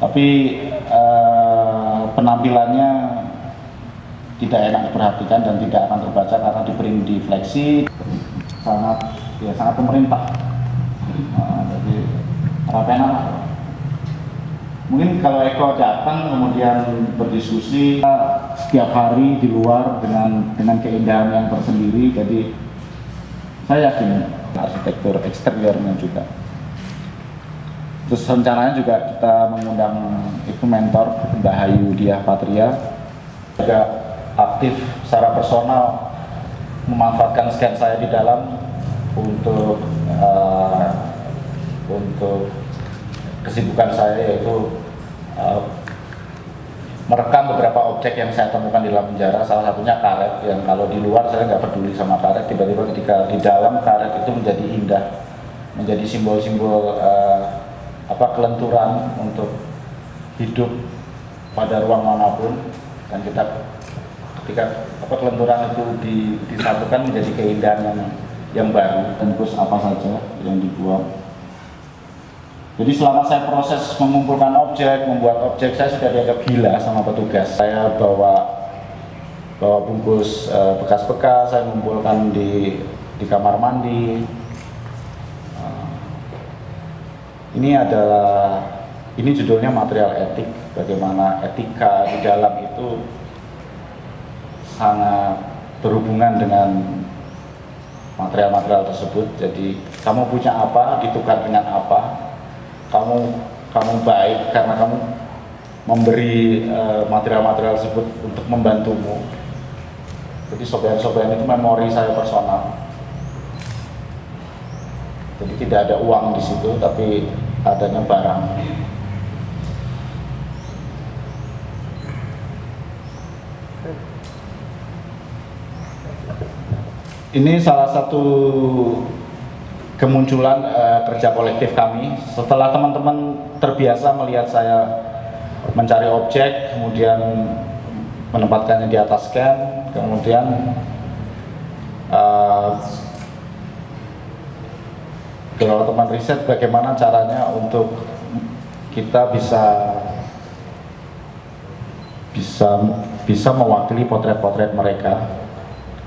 Tapi eh, penampilannya tidak enak diperhatikan dan tidak akan terbaca karena diberi di fleksi sangat ya sangat pemerintah. Nah, jadi rapenan mungkin kalau Eko datang kemudian berdiskusi setiap hari di luar dengan dengan keindahan yang tersendiri. Jadi saya yakin arsitektur eksteriornya juga. Terus rencananya juga kita mengundang itu mentor Mbak Hayu Diah Patria. Juga aktif secara personal memanfaatkan scan saya di dalam untuk uh, untuk kesibukan saya yaitu uh, merekam beberapa objek yang saya temukan di dalam penjara. Salah satunya karet yang kalau di luar saya nggak peduli sama karet. Tiba-tiba ketika di dalam karet itu menjadi indah. Menjadi simbol-simbol uh, apa kelenturan untuk hidup pada ruang mana pun. Dan kita ketika apa kelenturan itu disatukan menjadi keindahan yang yang baru. Tembus apa saja yang dibuang jadi selama saya proses mengumpulkan objek, membuat objek, saya sudah dianggap gila sama petugas. Saya bawa bawa bungkus eh, bekas-bekas, saya mengumpulkan di di kamar mandi. Uh, ini adalah ini judulnya material etik, bagaimana etika di dalam itu sangat berhubungan dengan material-material tersebut. Jadi kamu punya apa, ditukar dengan apa, kamu kamu baik karena kamu memberi eh, material-material uh, tersebut untuk membantumu. Jadi sobean-sobean itu memori saya personal. Jadi tidak ada uang di situ, tapi adanya barang. Ini salah satu kemunculan uh, kerja kolektif kami. Setelah teman-teman terbiasa melihat saya mencari objek kemudian menempatkannya di atas scan kemudian uh, kalau teman riset bagaimana caranya untuk kita bisa bisa bisa mewakili potret-potret mereka.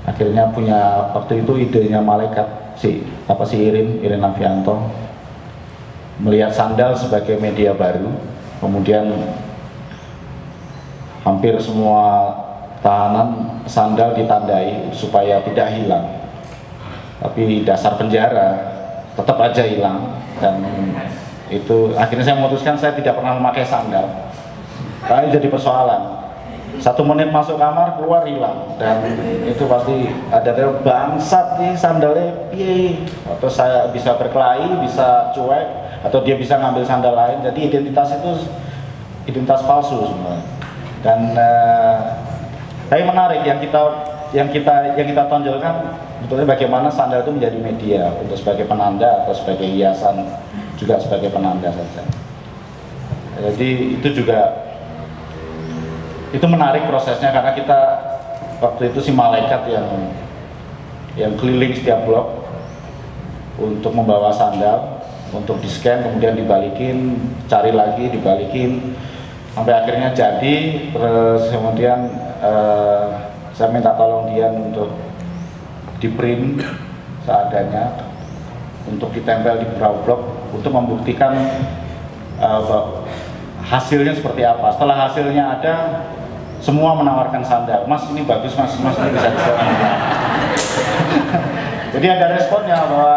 Akhirnya punya waktu itu idenya malaikat si apa si Irin Irin Navianto melihat sandal sebagai media baru kemudian hampir semua tahanan sandal ditandai supaya tidak hilang. Tapi dasar penjara tetap aja hilang dan itu akhirnya saya memutuskan saya tidak pernah memakai sandal. Karena jadi persoalan satu menit masuk kamar keluar hilang. Dan itu pasti ada dari bangsat nih sandalnya piye? Atau saya bisa berkelahi bisa cuek atau dia bisa ngambil sandal lain. Jadi identitas itu identitas palsu semua dan uh, tapi menarik yang kita yang kita yang kita tonjolkan betulnya bagaimana sandal itu menjadi media untuk sebagai penanda atau sebagai hiasan juga sebagai penanda saja. Jadi itu juga itu menarik prosesnya karena kita waktu itu si malaikat yang yang keliling setiap blok untuk membawa sandal untuk di scan kemudian dibalikin cari lagi dibalikin. Sampai akhirnya jadi terus kemudian uh, saya minta tolong dia untuk di print seadanya untuk ditempel di beberapa blok untuk membuktikan uh, hasilnya seperti apa. Setelah hasilnya ada semua menawarkan sandal. Mas ini bagus mas. Mas ini bisa disewa jadi ada responnya bahwa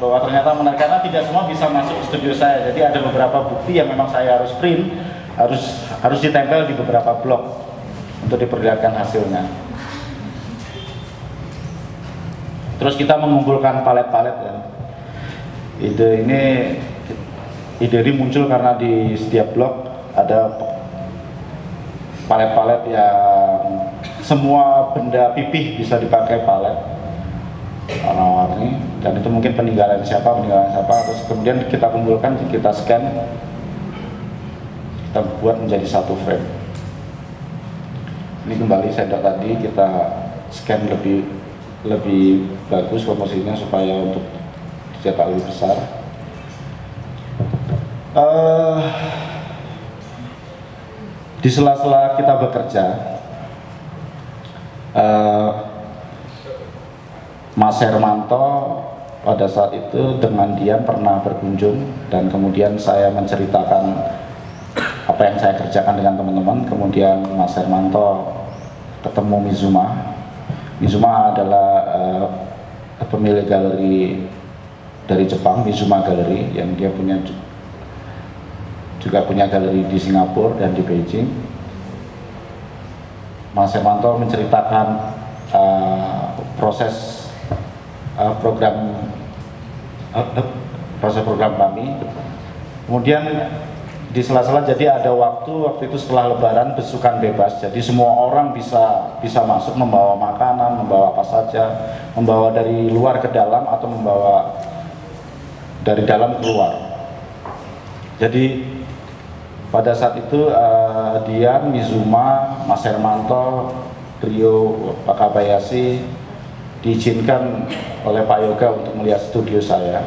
bahwa ternyata menarik. Karena tidak semua bisa masuk ke studio saya. Jadi ada beberapa bukti yang memang saya harus print harus harus ditempel di beberapa blok untuk diperlihatkan hasilnya. Terus kita mengumpulkan palet-palet ya. Ide ini ide ini muncul karena di setiap blok ada palet-palet yang semua benda pipih bisa dipakai palet. Warna-warni dan itu mungkin peninggalan siapa peninggalan siapa. Terus kemudian kita kumpulkan kita scan kita buat menjadi satu frame. Ini kembali sendok tadi kita scan lebih lebih bagus komposisinya supaya untuk dicetak lebih besar. Uh, di sela-sela kita bekerja uh, Mas Hermanto pada saat itu dengan Dian pernah berkunjung dan kemudian saya menceritakan apa yang saya kerjakan dengan teman-teman. Kemudian Mas Hermanto ketemu Mizuma. Mizuma adalah uh, pemilik galeri dari Jepang, Mizuma Gallery, yang dia punya juga punya galeri di Singapura dan di Beijing. Mas Hermanto menceritakan uh, proses uh, program uh, proses program kami. Kemudian di sela-sela jadi ada waktu waktu itu setelah lebaran besukan bebas jadi semua orang bisa bisa masuk membawa makanan membawa apa saja membawa dari luar ke dalam atau membawa dari dalam keluar jadi pada saat itu uh, Dian, Mizuma, Mas Hermanto, Rio Pakabayashi diizinkan oleh Pak Yoga untuk melihat studio saya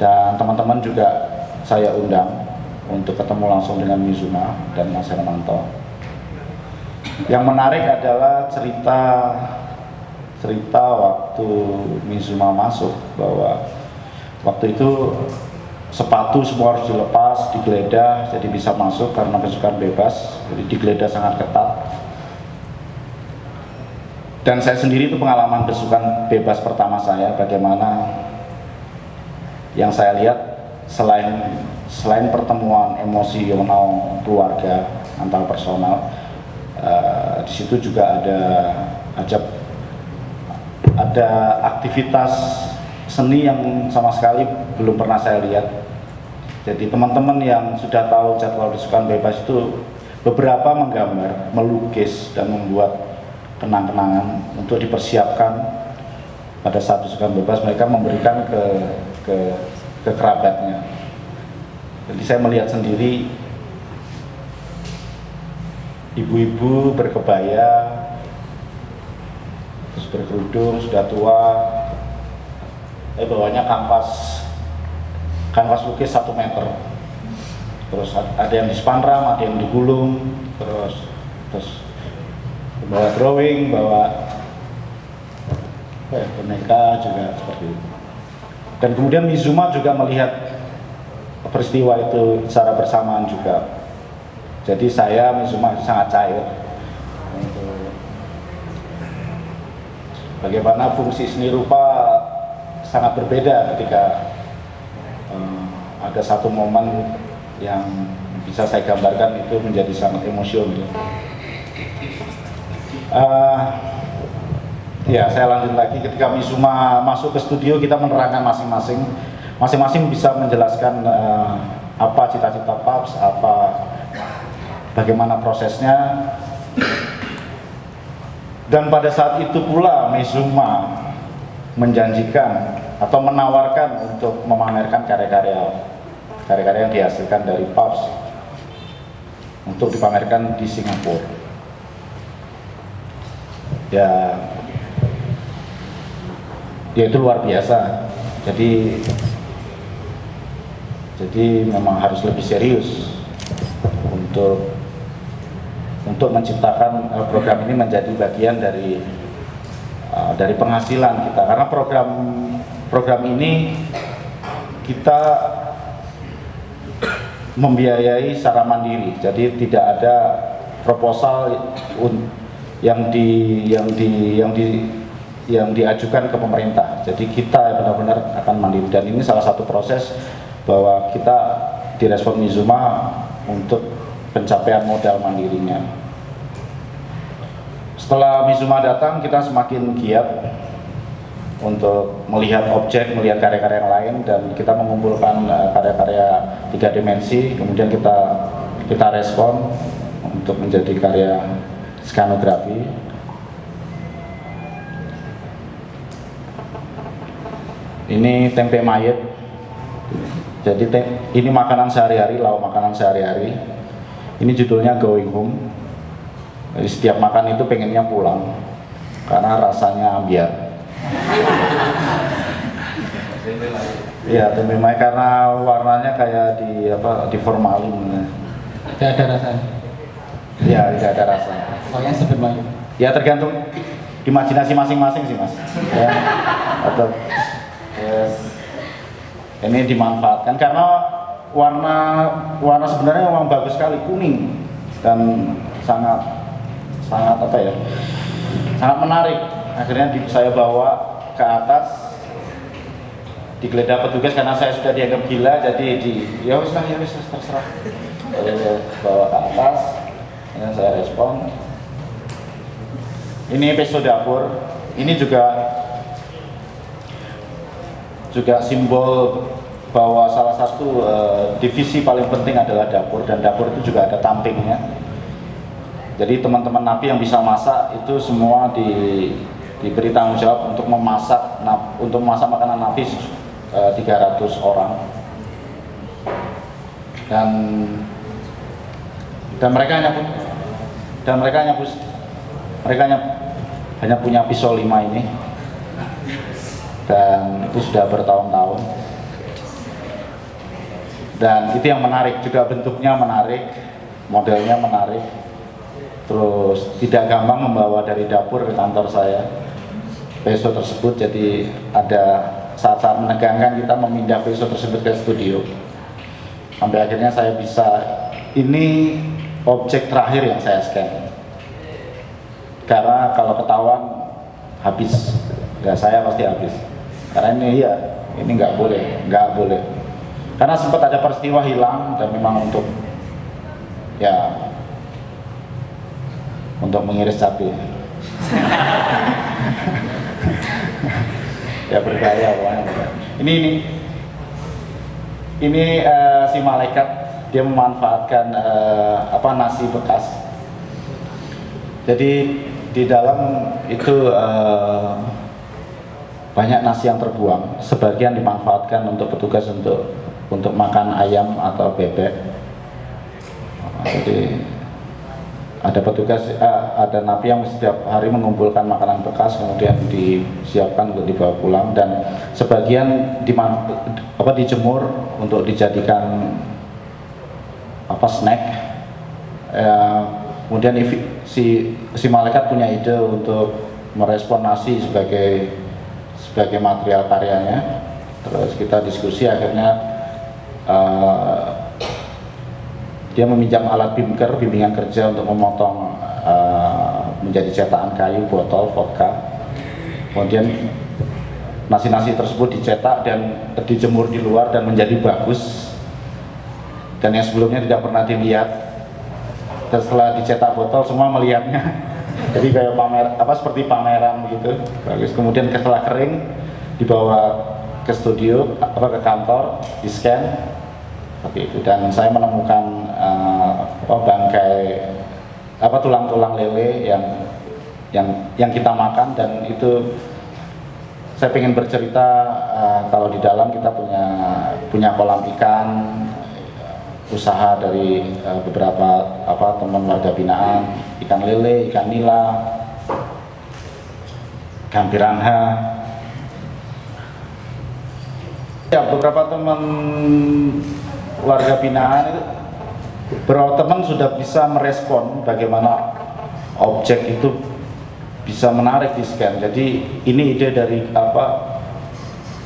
dan teman-teman juga saya undang untuk ketemu langsung dengan Mizuma dan Mas Hermanto. Yang menarik adalah cerita cerita waktu Mizuma masuk bahwa waktu itu sepatu semua harus dilepas, digeledah, jadi bisa masuk karena kesukaan bebas, jadi digeledah sangat ketat. Dan saya sendiri itu pengalaman besukan bebas pertama saya, bagaimana yang saya lihat selain selain pertemuan emosional keluarga antar personal uh, di situ juga ada ada ada aktivitas seni yang sama sekali belum pernah saya lihat jadi teman-teman yang sudah tahu jadwal besukan bebas itu beberapa menggambar, melukis dan membuat kenang-kenangan untuk dipersiapkan pada saat besukan bebas mereka memberikan ke ke, ke kerabatnya. Jadi saya melihat sendiri ibu-ibu berkebaya, terus berkerudung, sudah tua, eh bawahnya kanvas, kanvas lukis satu meter. Terus ada yang di spanram, ada yang digulung, terus terus bawa drawing, bawa eh, boneka juga seperti itu. Dan kemudian Mizuma juga melihat peristiwa itu secara bersamaan juga. Jadi saya Mizuma sangat cair bagaimana fungsi seni rupa sangat berbeda ketika um, ada satu momen yang bisa saya gambarkan itu menjadi sangat emosional. Uh, ya saya lanjut lagi ketika Mizuma masuk ke studio kita menerangkan masing-masing masing-masing bisa menjelaskan uh, apa cita-cita PAPS, apa bagaimana prosesnya. Dan pada saat itu pula Mizuma menjanjikan atau menawarkan untuk memamerkan karya-karya karya-karya yang dihasilkan dari PAPS untuk dipamerkan di Singapura. Ya, ya itu luar biasa. Jadi jadi memang harus lebih serius untuk untuk menciptakan uh, program ini menjadi bagian dari uh, dari penghasilan kita karena program program ini kita membiayai secara mandiri. Jadi tidak ada proposal yang di yang di yang di yang diajukan ke pemerintah. Jadi kita benar-benar akan mandiri. Dan ini salah satu proses bahwa kita direspon Mizuma untuk pencapaian modal mandirinya. Setelah Mizuma datang, kita semakin giat untuk melihat objek, melihat karya-karya yang lain, dan kita mengumpulkan eh, karya-karya tiga dimensi, kemudian kita kita respon untuk menjadi karya skanografi. Ini tempe mayat jadi ini makanan sehari-hari, lauk makanan sehari-hari. Ini judulnya Going Home. Jadi setiap makan itu pengennya pulang karena rasanya ambiar. Iya, tempe mai karena warnanya kayak di apa di formalin. Tidak ada rasanya. Iya, tidak ada rasa. Pokoknya sebenarnya. Ya tergantung imajinasi masing-masing sih mas. Ya, atau yes ini dimanfaatkan karena warna warna sebenarnya memang bagus sekali kuning dan sangat sangat apa ya sangat menarik akhirnya saya bawa ke atas digeledah petugas karena saya sudah dianggap gila jadi di ya wis lah ya wis terserah. Saya bawa ke atas ya saya respon. Ini peso dapur. Ini juga juga simbol bahwa salah satu uh, divisi paling penting adalah dapur dan dapur itu juga ada tampingnya. Jadi teman-teman napi yang bisa masak itu semua di, diberi tanggung jawab untuk memasak untuk memasak makanan napi uh, 300 orang. Dan dan mereka hanya dan mereka hanya mereka hanya, hanya punya pisau lima ini. Dan itu sudah bertahun-tahun. Dan itu yang menarik juga bentuknya menarik modelnya menarik. Terus tidak gampang membawa dari dapur ke kantor saya peso tersebut. Jadi ada saat-saat menegangkan kita memindah peso tersebut ke studio. Sampai akhirnya saya bisa ini objek terakhir yang saya scan. Karena kalau ketahuan habis. Ya saya pasti habis. Karena ini iya ini nggak boleh nggak boleh. Karena sempat ada peristiwa hilang dan memang untuk ya untuk mengiris cabai ya berbahaya pokoknya ini ini. Ini uh, si malaikat dia memanfaatkan uh, apa nasi bekas. Jadi di dalam itu uh, banyak nasi yang terbuang. Sebagian dimanfaatkan untuk petugas untuk untuk makan ayam atau bebek. Jadi ada petugas uh, ada napi yang setiap hari mengumpulkan makanan bekas kemudian disiapkan untuk dibawa pulang dan sebagian di apa dijemur untuk dijadikan apa snack. Uh, kemudian si si malaikat punya ide untuk merespon nasi sebagai sebagai material karyanya. Terus kita diskusi akhirnya uh, dia meminjam alat bimker bimbingan kerja untuk memotong uh, menjadi cetakan kayu botol vodka. Kemudian nasi-nasi tersebut dicetak dan dijemur di luar dan menjadi bagus. Dan yang sebelumnya tidak pernah dilihat. Dan setelah dicetak botol semua melihatnya. Jadi kayak pamer apa seperti pameran begitu bagus. Kemudian setelah kering dibawa ke studio apa ke kantor di scan. Seperti itu. Dan saya menemukan uh, bangkai apa tulang-tulang lele yang yang yang kita makan dan itu saya ingin bercerita uh, kalau di dalam kita punya punya kolam ikan usaha dari uh, beberapa apa teman warga binaan ikan lele, ikan nila, ikan piranha. Ya beberapa teman warga binaan itu beberapa teman sudah bisa merespon bagaimana objek itu bisa menarik di scan. Jadi ini ide dari apa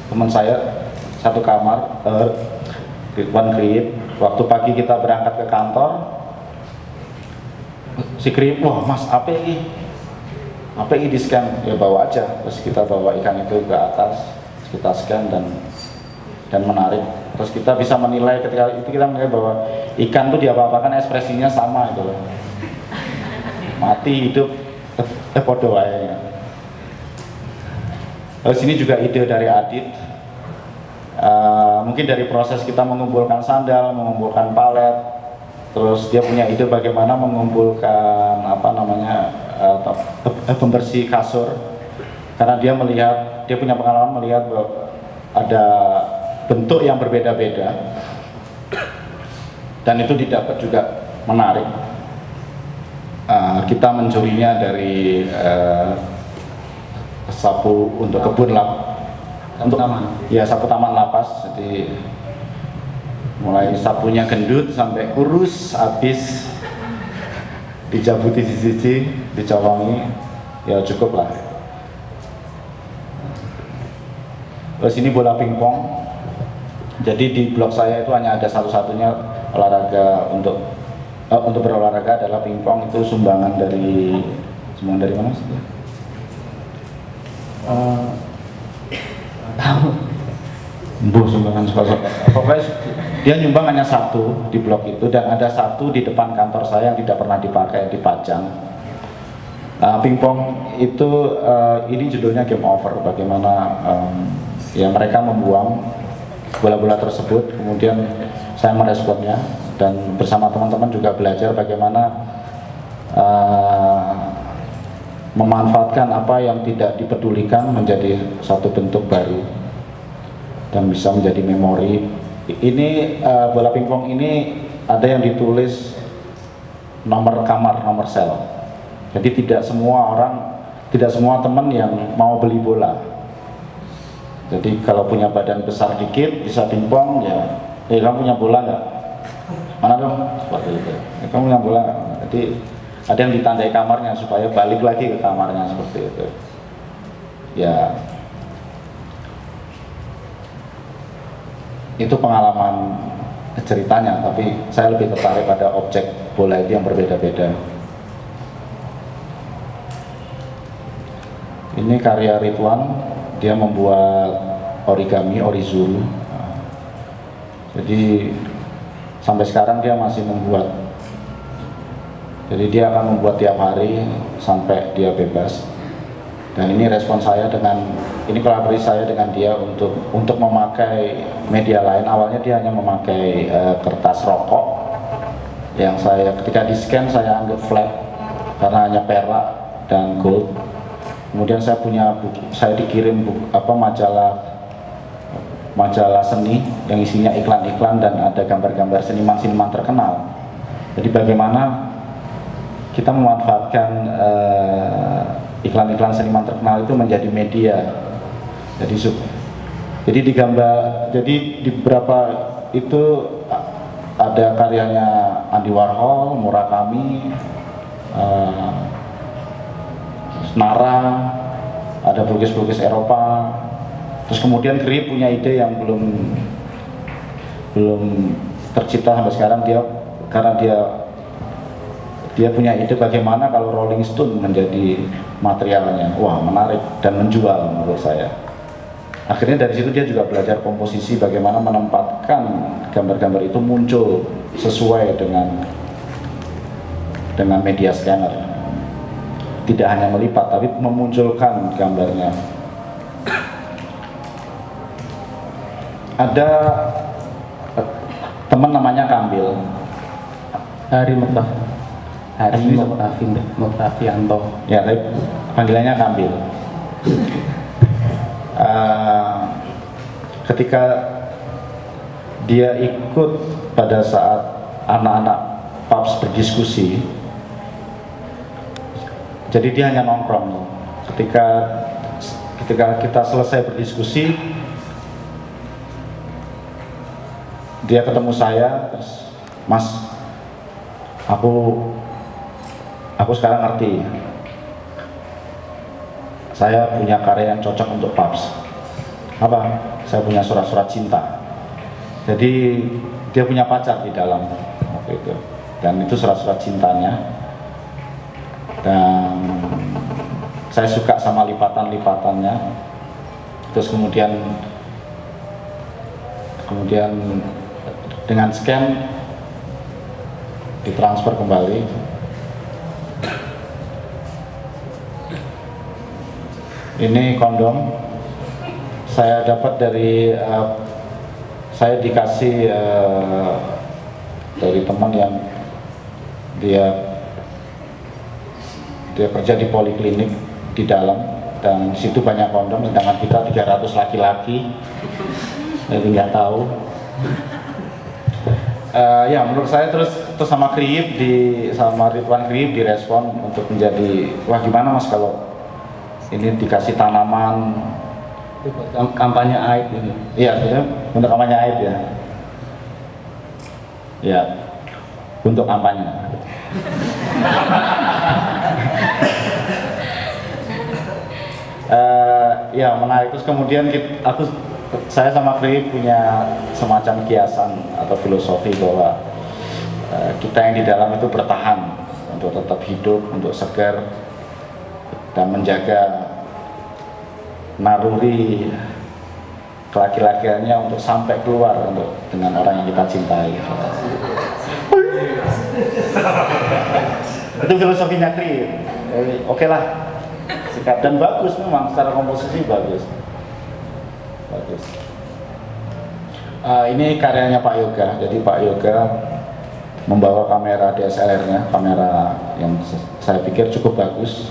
teman saya satu kamar, uh, Ridwan Krip waktu pagi kita berangkat ke kantor si krip wah mas apa ini? Apa ini di scan? Ya bawa aja. Terus kita bawa ikan itu ke atas kita scan dan dan menarik terus kita bisa menilai ketika itu kita menilai bahwa ikan tuh diapa-apakan ekspresinya sama itu mati hidup eh podo terus ini juga ide dari Adit. Uh, mungkin dari proses kita mengumpulkan sandal, mengumpulkan palet, terus dia punya ide bagaimana mengumpulkan apa namanya uh, pembersih kasur, karena dia melihat, dia punya pengalaman melihat bahwa ada bentuk yang berbeda-beda, dan itu didapat juga menarik. Uh, kita mencurinya dari uh, sapu untuk kebun lap untuk taman. Ya sapu taman lapas. Jadi mulai sapunya gendut sampai kurus habis dijabuti sisi dicolongi ya cukup lah terus ini bola pingpong Jadi di blog saya itu hanya ada satu-satunya olahraga untuk uh, untuk berolahraga adalah pingpong itu sumbangan dari sumbangan dari mana sih? Uh, Bu sumbangan sekolah. Pokoknya dia nyumbang hanya satu di blok itu dan ada satu di depan kantor saya yang tidak pernah dipakai dipajang. Nah, pingpong itu uh, ini judulnya game over. Bagaimana um, ya mereka membuang bola-bola tersebut, kemudian saya meresponnya dan bersama teman-teman juga belajar bagaimana uh, memanfaatkan apa yang tidak dipedulikan menjadi satu bentuk baru dan bisa menjadi memori. Ini uh, bola pingpong ini ada yang ditulis nomor kamar, nomor sel. Jadi tidak semua orang, tidak semua teman yang mau beli bola. Jadi kalau punya badan besar dikit bisa pingpong ya, eh kamu punya bola nggak? Mana dong? Seperti itu. Ya, kamu punya bola? Jadi ada yang ditandai kamarnya supaya balik lagi ke kamarnya seperti itu. Ya itu pengalaman ceritanya tapi saya lebih tertarik pada objek bola itu yang berbeda-beda ini karya Ridwan dia membuat origami orizuru jadi sampai sekarang dia masih membuat. Jadi dia akan membuat tiap hari sampai dia bebas. Dan ini respon saya dengan ini kolaborasi saya dengan dia untuk untuk memakai media lain. Awalnya dia hanya memakai uh, kertas rokok yang saya ketika di scan saya anggap flat karena hanya perak dan gold kemudian saya punya buku, saya dikirim buku, apa majalah majalah seni yang isinya iklan-iklan dan ada gambar-gambar seniman-seniman terkenal jadi bagaimana kita memanfaatkan uh, iklan-iklan seniman terkenal itu menjadi media. Jadi jadi di gambar jadi di beberapa itu ada karyanya Andy Warhol, Murakami, uh, Nara, ada pelukis-pelukis Eropa. Terus kemudian Kri punya ide yang belum belum tercipta sampai sekarang. Dia karena dia dia punya ide bagaimana kalau Rolling Stone menjadi materialnya. Wah menarik dan menjual menurut saya. Akhirnya dari situ dia juga belajar komposisi bagaimana menempatkan gambar-gambar itu muncul sesuai dengan dengan media scanner tidak hanya melipat tapi memunculkan gambarnya ada teman namanya Kambil Hari Muktah Hari Moktafi Moktafianto. Ya, tapi panggilannya Kambil. Uh, ketika dia ikut pada saat anak-anak PAPS berdiskusi, jadi dia hanya nongkrong. Ketika ketika kita selesai berdiskusi, dia ketemu saya, terus Mas, aku aku sekarang ngerti. Saya punya karya yang cocok untuk PAPS apa? saya punya surat-surat cinta. Jadi dia punya pacar di dalam waktu itu. Dan itu surat-surat cintanya dan saya suka sama lipatan-lipatannya. Terus kemudian kemudian dengan scan ditransfer kembali. Ini kondom. Saya dapat dari uh, saya dikasih uh, dari teman yang dia dia kerja di poliklinik di dalam dan situ banyak kondom sedangkan kita 300 laki-laki. Jadi nggak tahu. Uh, ya menurut saya terus terus sama Kriip di sama Ridwan Kriip direspon untuk menjadi wah gimana mas kalau ini dikasih tanaman kampanye aib ini. Iya sebenarnya untuk kampanye aib ya. Ya untuk kampanye uh, ya menarik terus kemudian kita, aku saya sama Kri punya semacam kiasan atau filosofi bahwa uh, kita yang di dalam itu bertahan untuk tetap hidup, untuk segar dan menjaga naruri kelaki-lakiannya untuk sampai keluar untuk dengan orang yang kita cintai. itu filosofinya Kri. Oke okay lah, sikap. Dan bagus memang secara komposisi bagus. Bagus. Uh, ini karyanya Pak Yoga. Jadi Pak Yoga membawa kamera DSLR nya kamera yang saya pikir cukup bagus.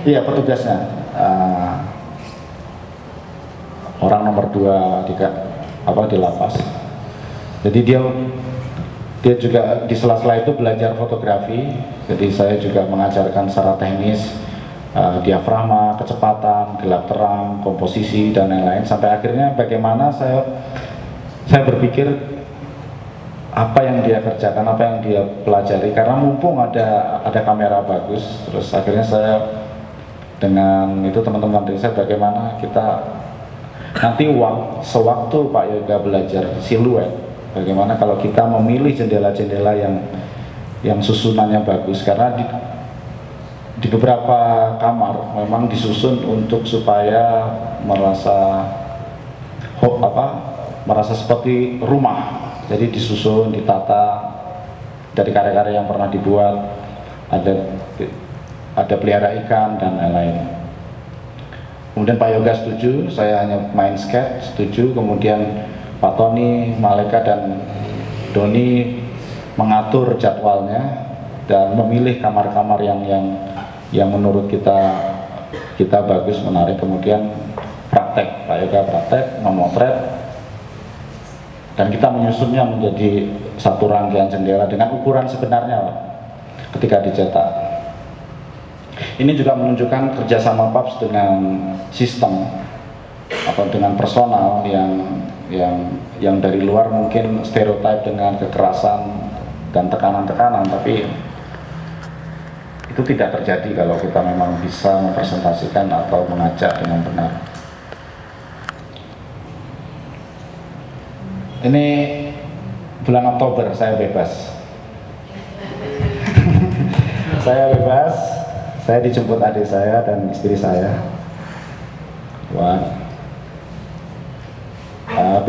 Iya petugasnya. Uh, orang nomor dua di apa di lapas. Jadi dia dia juga di sela-sela itu belajar fotografi. Jadi saya juga mengajarkan secara teknis uh, diafragma, kecepatan, gelap terang, komposisi dan lain-lain. Sampai akhirnya bagaimana saya saya berpikir apa yang dia kerjakan, apa yang dia pelajari. Karena mumpung ada ada kamera bagus terus akhirnya saya dengan itu teman-teman dari saya bagaimana kita nanti uang sewaktu Pak Yoga belajar siluet bagaimana kalau kita memilih jendela-jendela yang yang susunannya bagus? Karena di, di beberapa kamar memang disusun untuk supaya merasa apa merasa seperti rumah. Jadi disusun ditata dari karya-karya yang pernah dibuat ada ada pelihara ikan dan lain-lain. Kemudian Pak Yoga setuju saya hanya main sketch setuju. Kemudian Pak Tony, Maleka dan Doni mengatur jadwalnya dan memilih kamar-kamar yang yang yang menurut kita kita bagus menarik. Kemudian praktek Pak Yoga praktek memotret dan kita menyusunnya menjadi satu rangkaian jendela dengan ukuran sebenarnya ketika dicetak. Ini juga menunjukkan kerjasama PAPS dengan sistem atau dengan personal yang yang yang dari luar mungkin stereotip dengan kekerasan dan tekanan-tekanan tapi itu tidak terjadi kalau kita memang bisa mempresentasikan atau mengajak dengan benar. Ini bulan Oktober saya bebas. Saya bebas saya dijemput adik saya dan istri saya. Wah,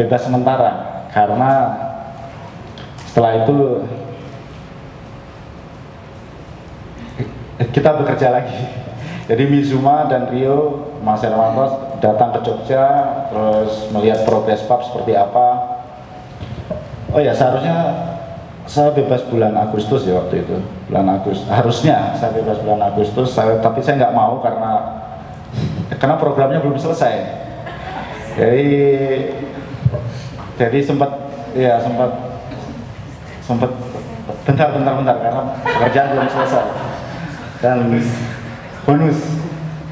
bebas sementara karena setelah itu kita bekerja lagi. Jadi Mizuma dan Rio, Mas Hermanto datang ke Jogja, terus melihat progres pub seperti apa. Oh ya seharusnya saya bebas bulan Agustus ya waktu itu, bulan Agustus. Harusnya saya bebas bulan Agustus, saya, tapi saya nggak mau karena karena programnya belum selesai. Jadi jadi sempat ya sempat sempat bentar bentar bentar karena pekerjaan belum selesai. Dan bonus.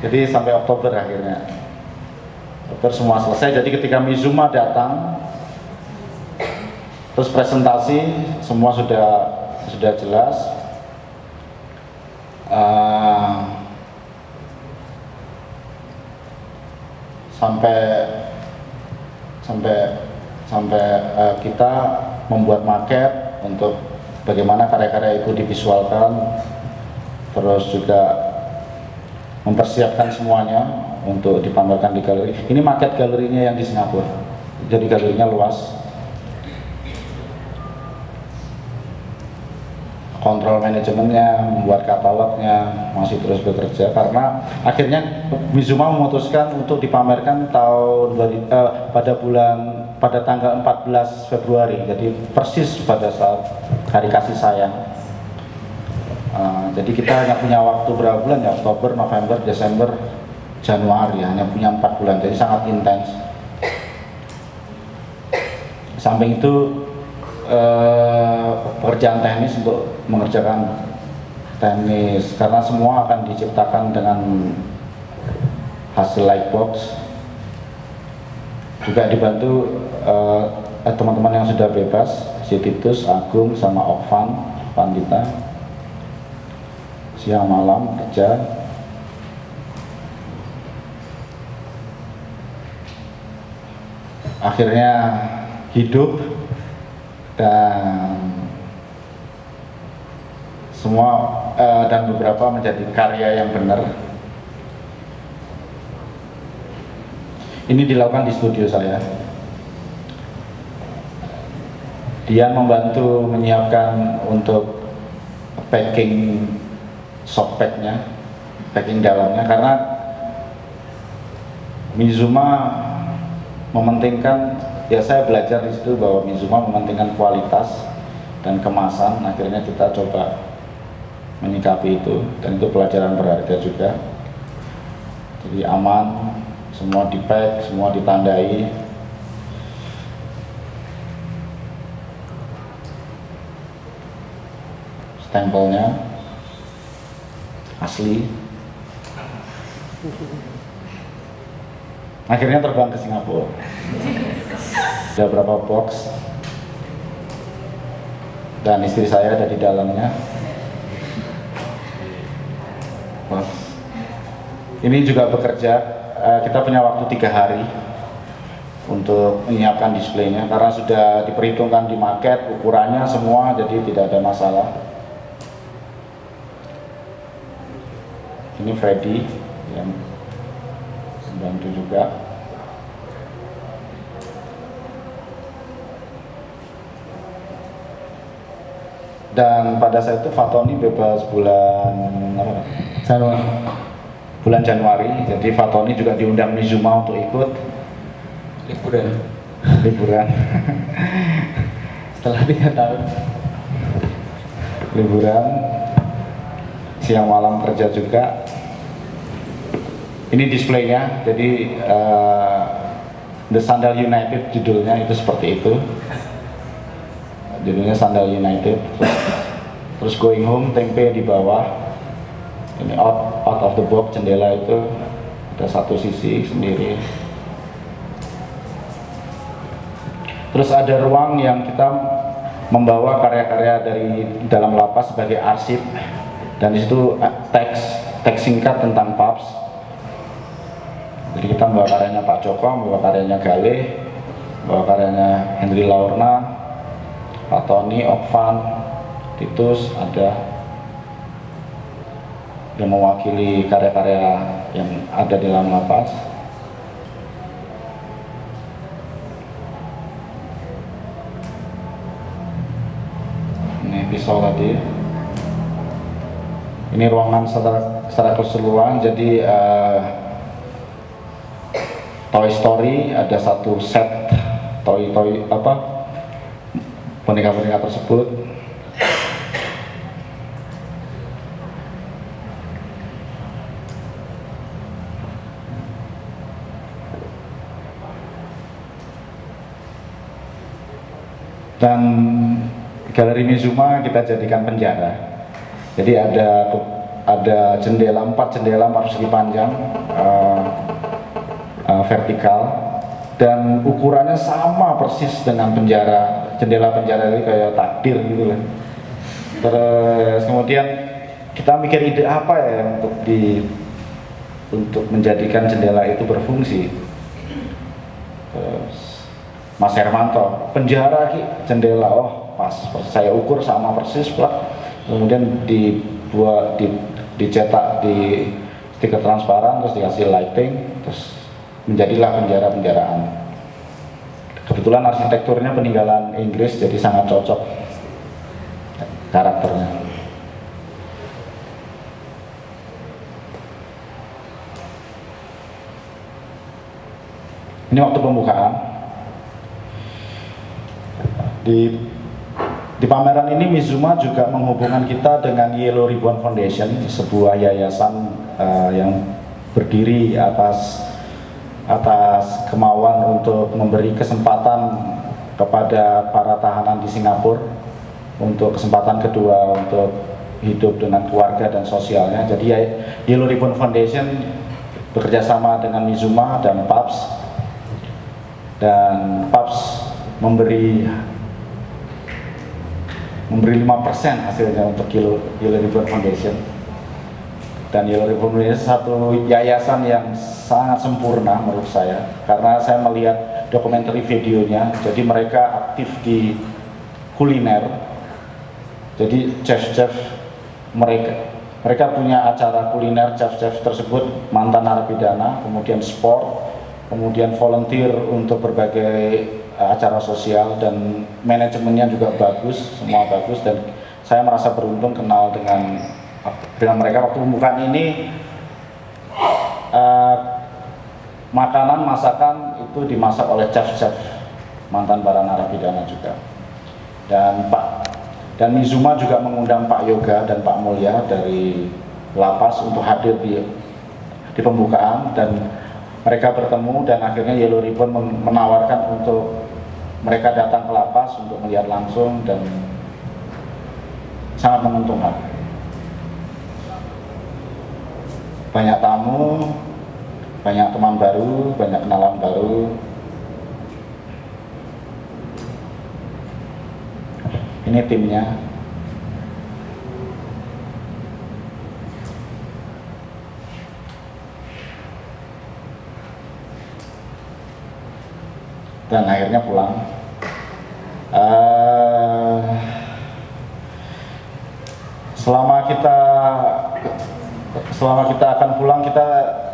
Jadi sampai Oktober akhirnya. Oktober semua selesai. Jadi ketika Mizuma datang terus presentasi semua sudah sudah jelas. Uh, sampai sampai sampai uh, kita membuat maket untuk bagaimana karya-karya itu divisualkan terus juga mempersiapkan semuanya untuk dipamerkan di galeri. Ini maket galerinya yang di Singapura. Jadi galerinya luas. Kontrol manajemennya, membuat katalognya masih terus bekerja. Karena akhirnya Mizuma memutuskan untuk dipamerkan tahun eh, pada bulan pada tanggal 14 Februari jadi persis pada saat hari kasih sayang. Uh, jadi kita hanya punya waktu berapa bulan ya? Oktober, November, Desember, Januari hanya punya empat bulan jadi sangat intens. Samping itu eh, pekerjaan teknis untuk mengerjakan teknis karena semua akan diciptakan dengan hasil lightbox. Juga dibantu teman-teman uh, yang sudah bebas si Titus, Agung, sama Ovan, Pandita siang malam kerja akhirnya hidup dan semua uh, dan beberapa menjadi karya yang benar. Ini dilakukan di studio saya. Dia membantu menyiapkan untuk packing softpacknya, packing dalamnya karena Mizuma mementingkan ya saya belajar di situ bahwa Mizuma mementingkan kualitas dan kemasan. Akhirnya kita coba menyikapi itu dan itu pelajaran berharga juga. Jadi aman semua di pack semua ditandai stempelnya. Asli. Akhirnya terbang ke Singapura. Ada berapa box? Dan istri saya ada di dalamnya. Box. Ini juga bekerja eh, kita punya waktu tiga hari untuk menyiapkan displaynya. Karena sudah diperhitungkan di market ukurannya semua jadi tidak ada masalah ini Freddy yang membantu juga. Dan pada saat itu Fatoni bebas bulan apa? Januari. Bulan Januari jadi Fatoni juga diundang Mizuma untuk ikut. Liburan. Liburan. Setelah tiga tahun. Liburan. Siang malam kerja juga ini displaynya jadi uh, The Sandal United judulnya itu seperti itu. Judulnya Sandal United. Terus, Going Home tempe di bawah. Ini out, out of the box jendela itu ada satu sisi sendiri. Terus ada ruang yang kita membawa karya-karya dari dalam lapas sebagai arsip. Dan di situ eh, teks teks singkat tentang PAPS jadi kita membawa karyanya Pak Joko, membawa karyanya Gale membawa karyanya Henry Laurna Pak Tony, Okvan, Titus ada yang mewakili karya-karya yang ada di dalam lapas. Ini pisau tadi. Ini ruangan secara, secara keseluruhan jadi uh, Toy Story ada satu set toy toy apa boneka-boneka tersebut. Dan galeri Mizuma kita jadikan penjara. Jadi ada ada jendela empat jendela persegi panjang uh, uh, vertikal dan ukurannya sama persis dengan penjara jendela penjara ini kayak takdir gitu kan. Terus kemudian kita mikir ide apa ya untuk di untuk menjadikan jendela itu berfungsi. Terus Mas Hermanto, penjara ki jendela oh pas, saya ukur sama persis pak kemudian dibuat di, dicetak di stiker transparan terus dikasih lighting terus menjadilah penjara-penjaraan. Kebetulan arsitekturnya peninggalan Inggris jadi sangat cocok karakternya. Ini waktu pembukaan. Di di pameran ini Mizuma juga menghubungkan kita dengan Yellow Ribbon Foundation, sebuah yayasan uh, yang berdiri atas atas kemauan untuk memberi kesempatan kepada para tahanan di Singapura untuk kesempatan kedua untuk hidup dengan keluarga dan sosialnya. Jadi Yellow Ribbon Foundation bekerjasama dengan Mizuma dan PAPS dan PAPS memberi memberi 5% hasilnya untuk Yellow, Yellow Ribbon Foundation dan Yellow Ribbon Foundation satu yayasan yang sangat sempurna menurut saya karena saya melihat dokumenter videonya. Jadi mereka aktif di kuliner. Jadi chef-chef mereka mereka punya acara kuliner chef-chef tersebut mantan narapidana, kemudian sport, kemudian volunteer untuk berbagai acara sosial dan manajemennya juga bagus, semua bagus dan saya merasa beruntung kenal dengan dengan mereka waktu pembukaan ini uh, makanan masakan itu dimasak oleh chef-chef mantan para narapidana juga dan Pak dan Mizuma juga mengundang Pak Yoga dan Pak Mulya dari lapas untuk hadir di di pembukaan dan mereka bertemu dan akhirnya Yellow Ribbon menawarkan untuk mereka datang ke lapas untuk melihat langsung dan sangat menguntungkan. Banyak tamu, banyak teman baru, banyak kenalan baru, ini timnya. Dan akhirnya pulang. Uh, selama kita selama kita akan pulang kita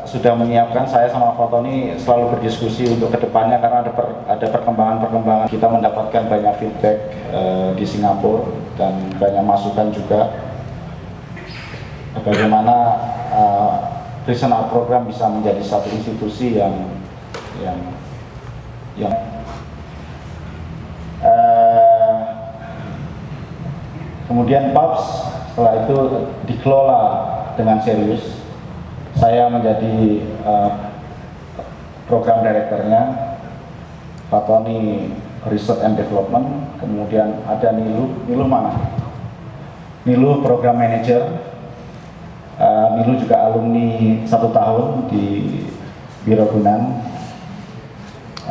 sudah menyiapkan saya sama Fatoni selalu berdiskusi untuk ke depannya karena ada per, ada perkembangan-perkembangan. Kita mendapatkan banyak feedback uh, di Singapura dan banyak masukan juga. Bagaimana uh, Prison Art Program bisa menjadi satu institusi yang yang yang uh, kemudian PAPS setelah itu dikelola dengan serius. Saya menjadi uh, program direkturnya. Pak Tony Research and Development. Kemudian ada Nilu. Nilu mana? Nilu program manager. Uh, Nilu juga alumni satu tahun di Biro Gunan.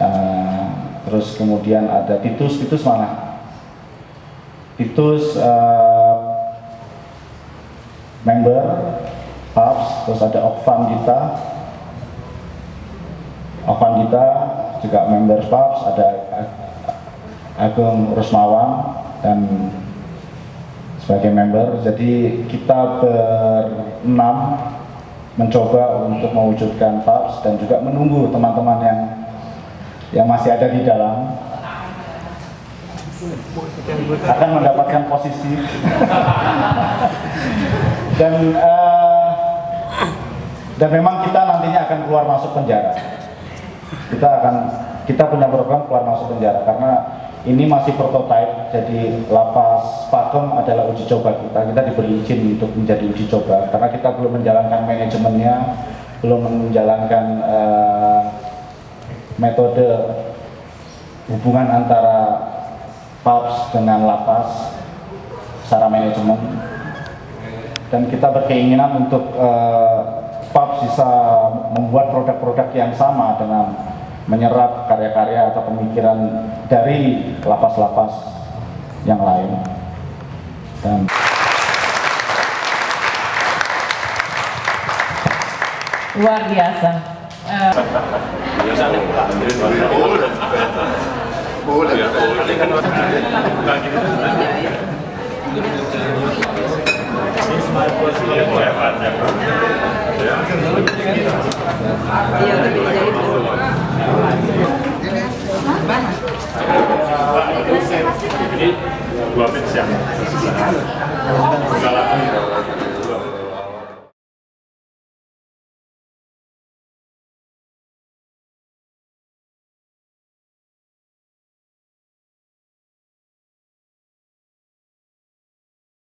Uh, terus kemudian ada Titus. Titus mana? Titus uh, member PAPS, terus ada Okvan Gita, Okvan Gita juga member PAPS, ada Agung Rusmawan dan sebagai member. Jadi kita berenam mencoba untuk mewujudkan PAPS dan juga menunggu teman-teman yang yang masih ada di dalam akan mendapatkan posisi dan uh, dan memang kita nantinya akan keluar masuk penjara. Kita akan kita punya program keluar masuk penjara karena ini masih prototipe. Jadi lapas Pakem adalah uji coba kita. Kita diberi izin untuk menjadi uji coba karena kita belum menjalankan manajemennya belum menjalankan uh, metode hubungan antara PAPS dengan lapas secara manajemen dan kita berkeinginan untuk uh, PAP bisa membuat produk-produk yang sama dengan menyerap karya-karya atau pemikiran dari lapas-lapas yang lain. Dan luar biasa. Uh, Iya, tapi jadi Ini dua pizza. Salah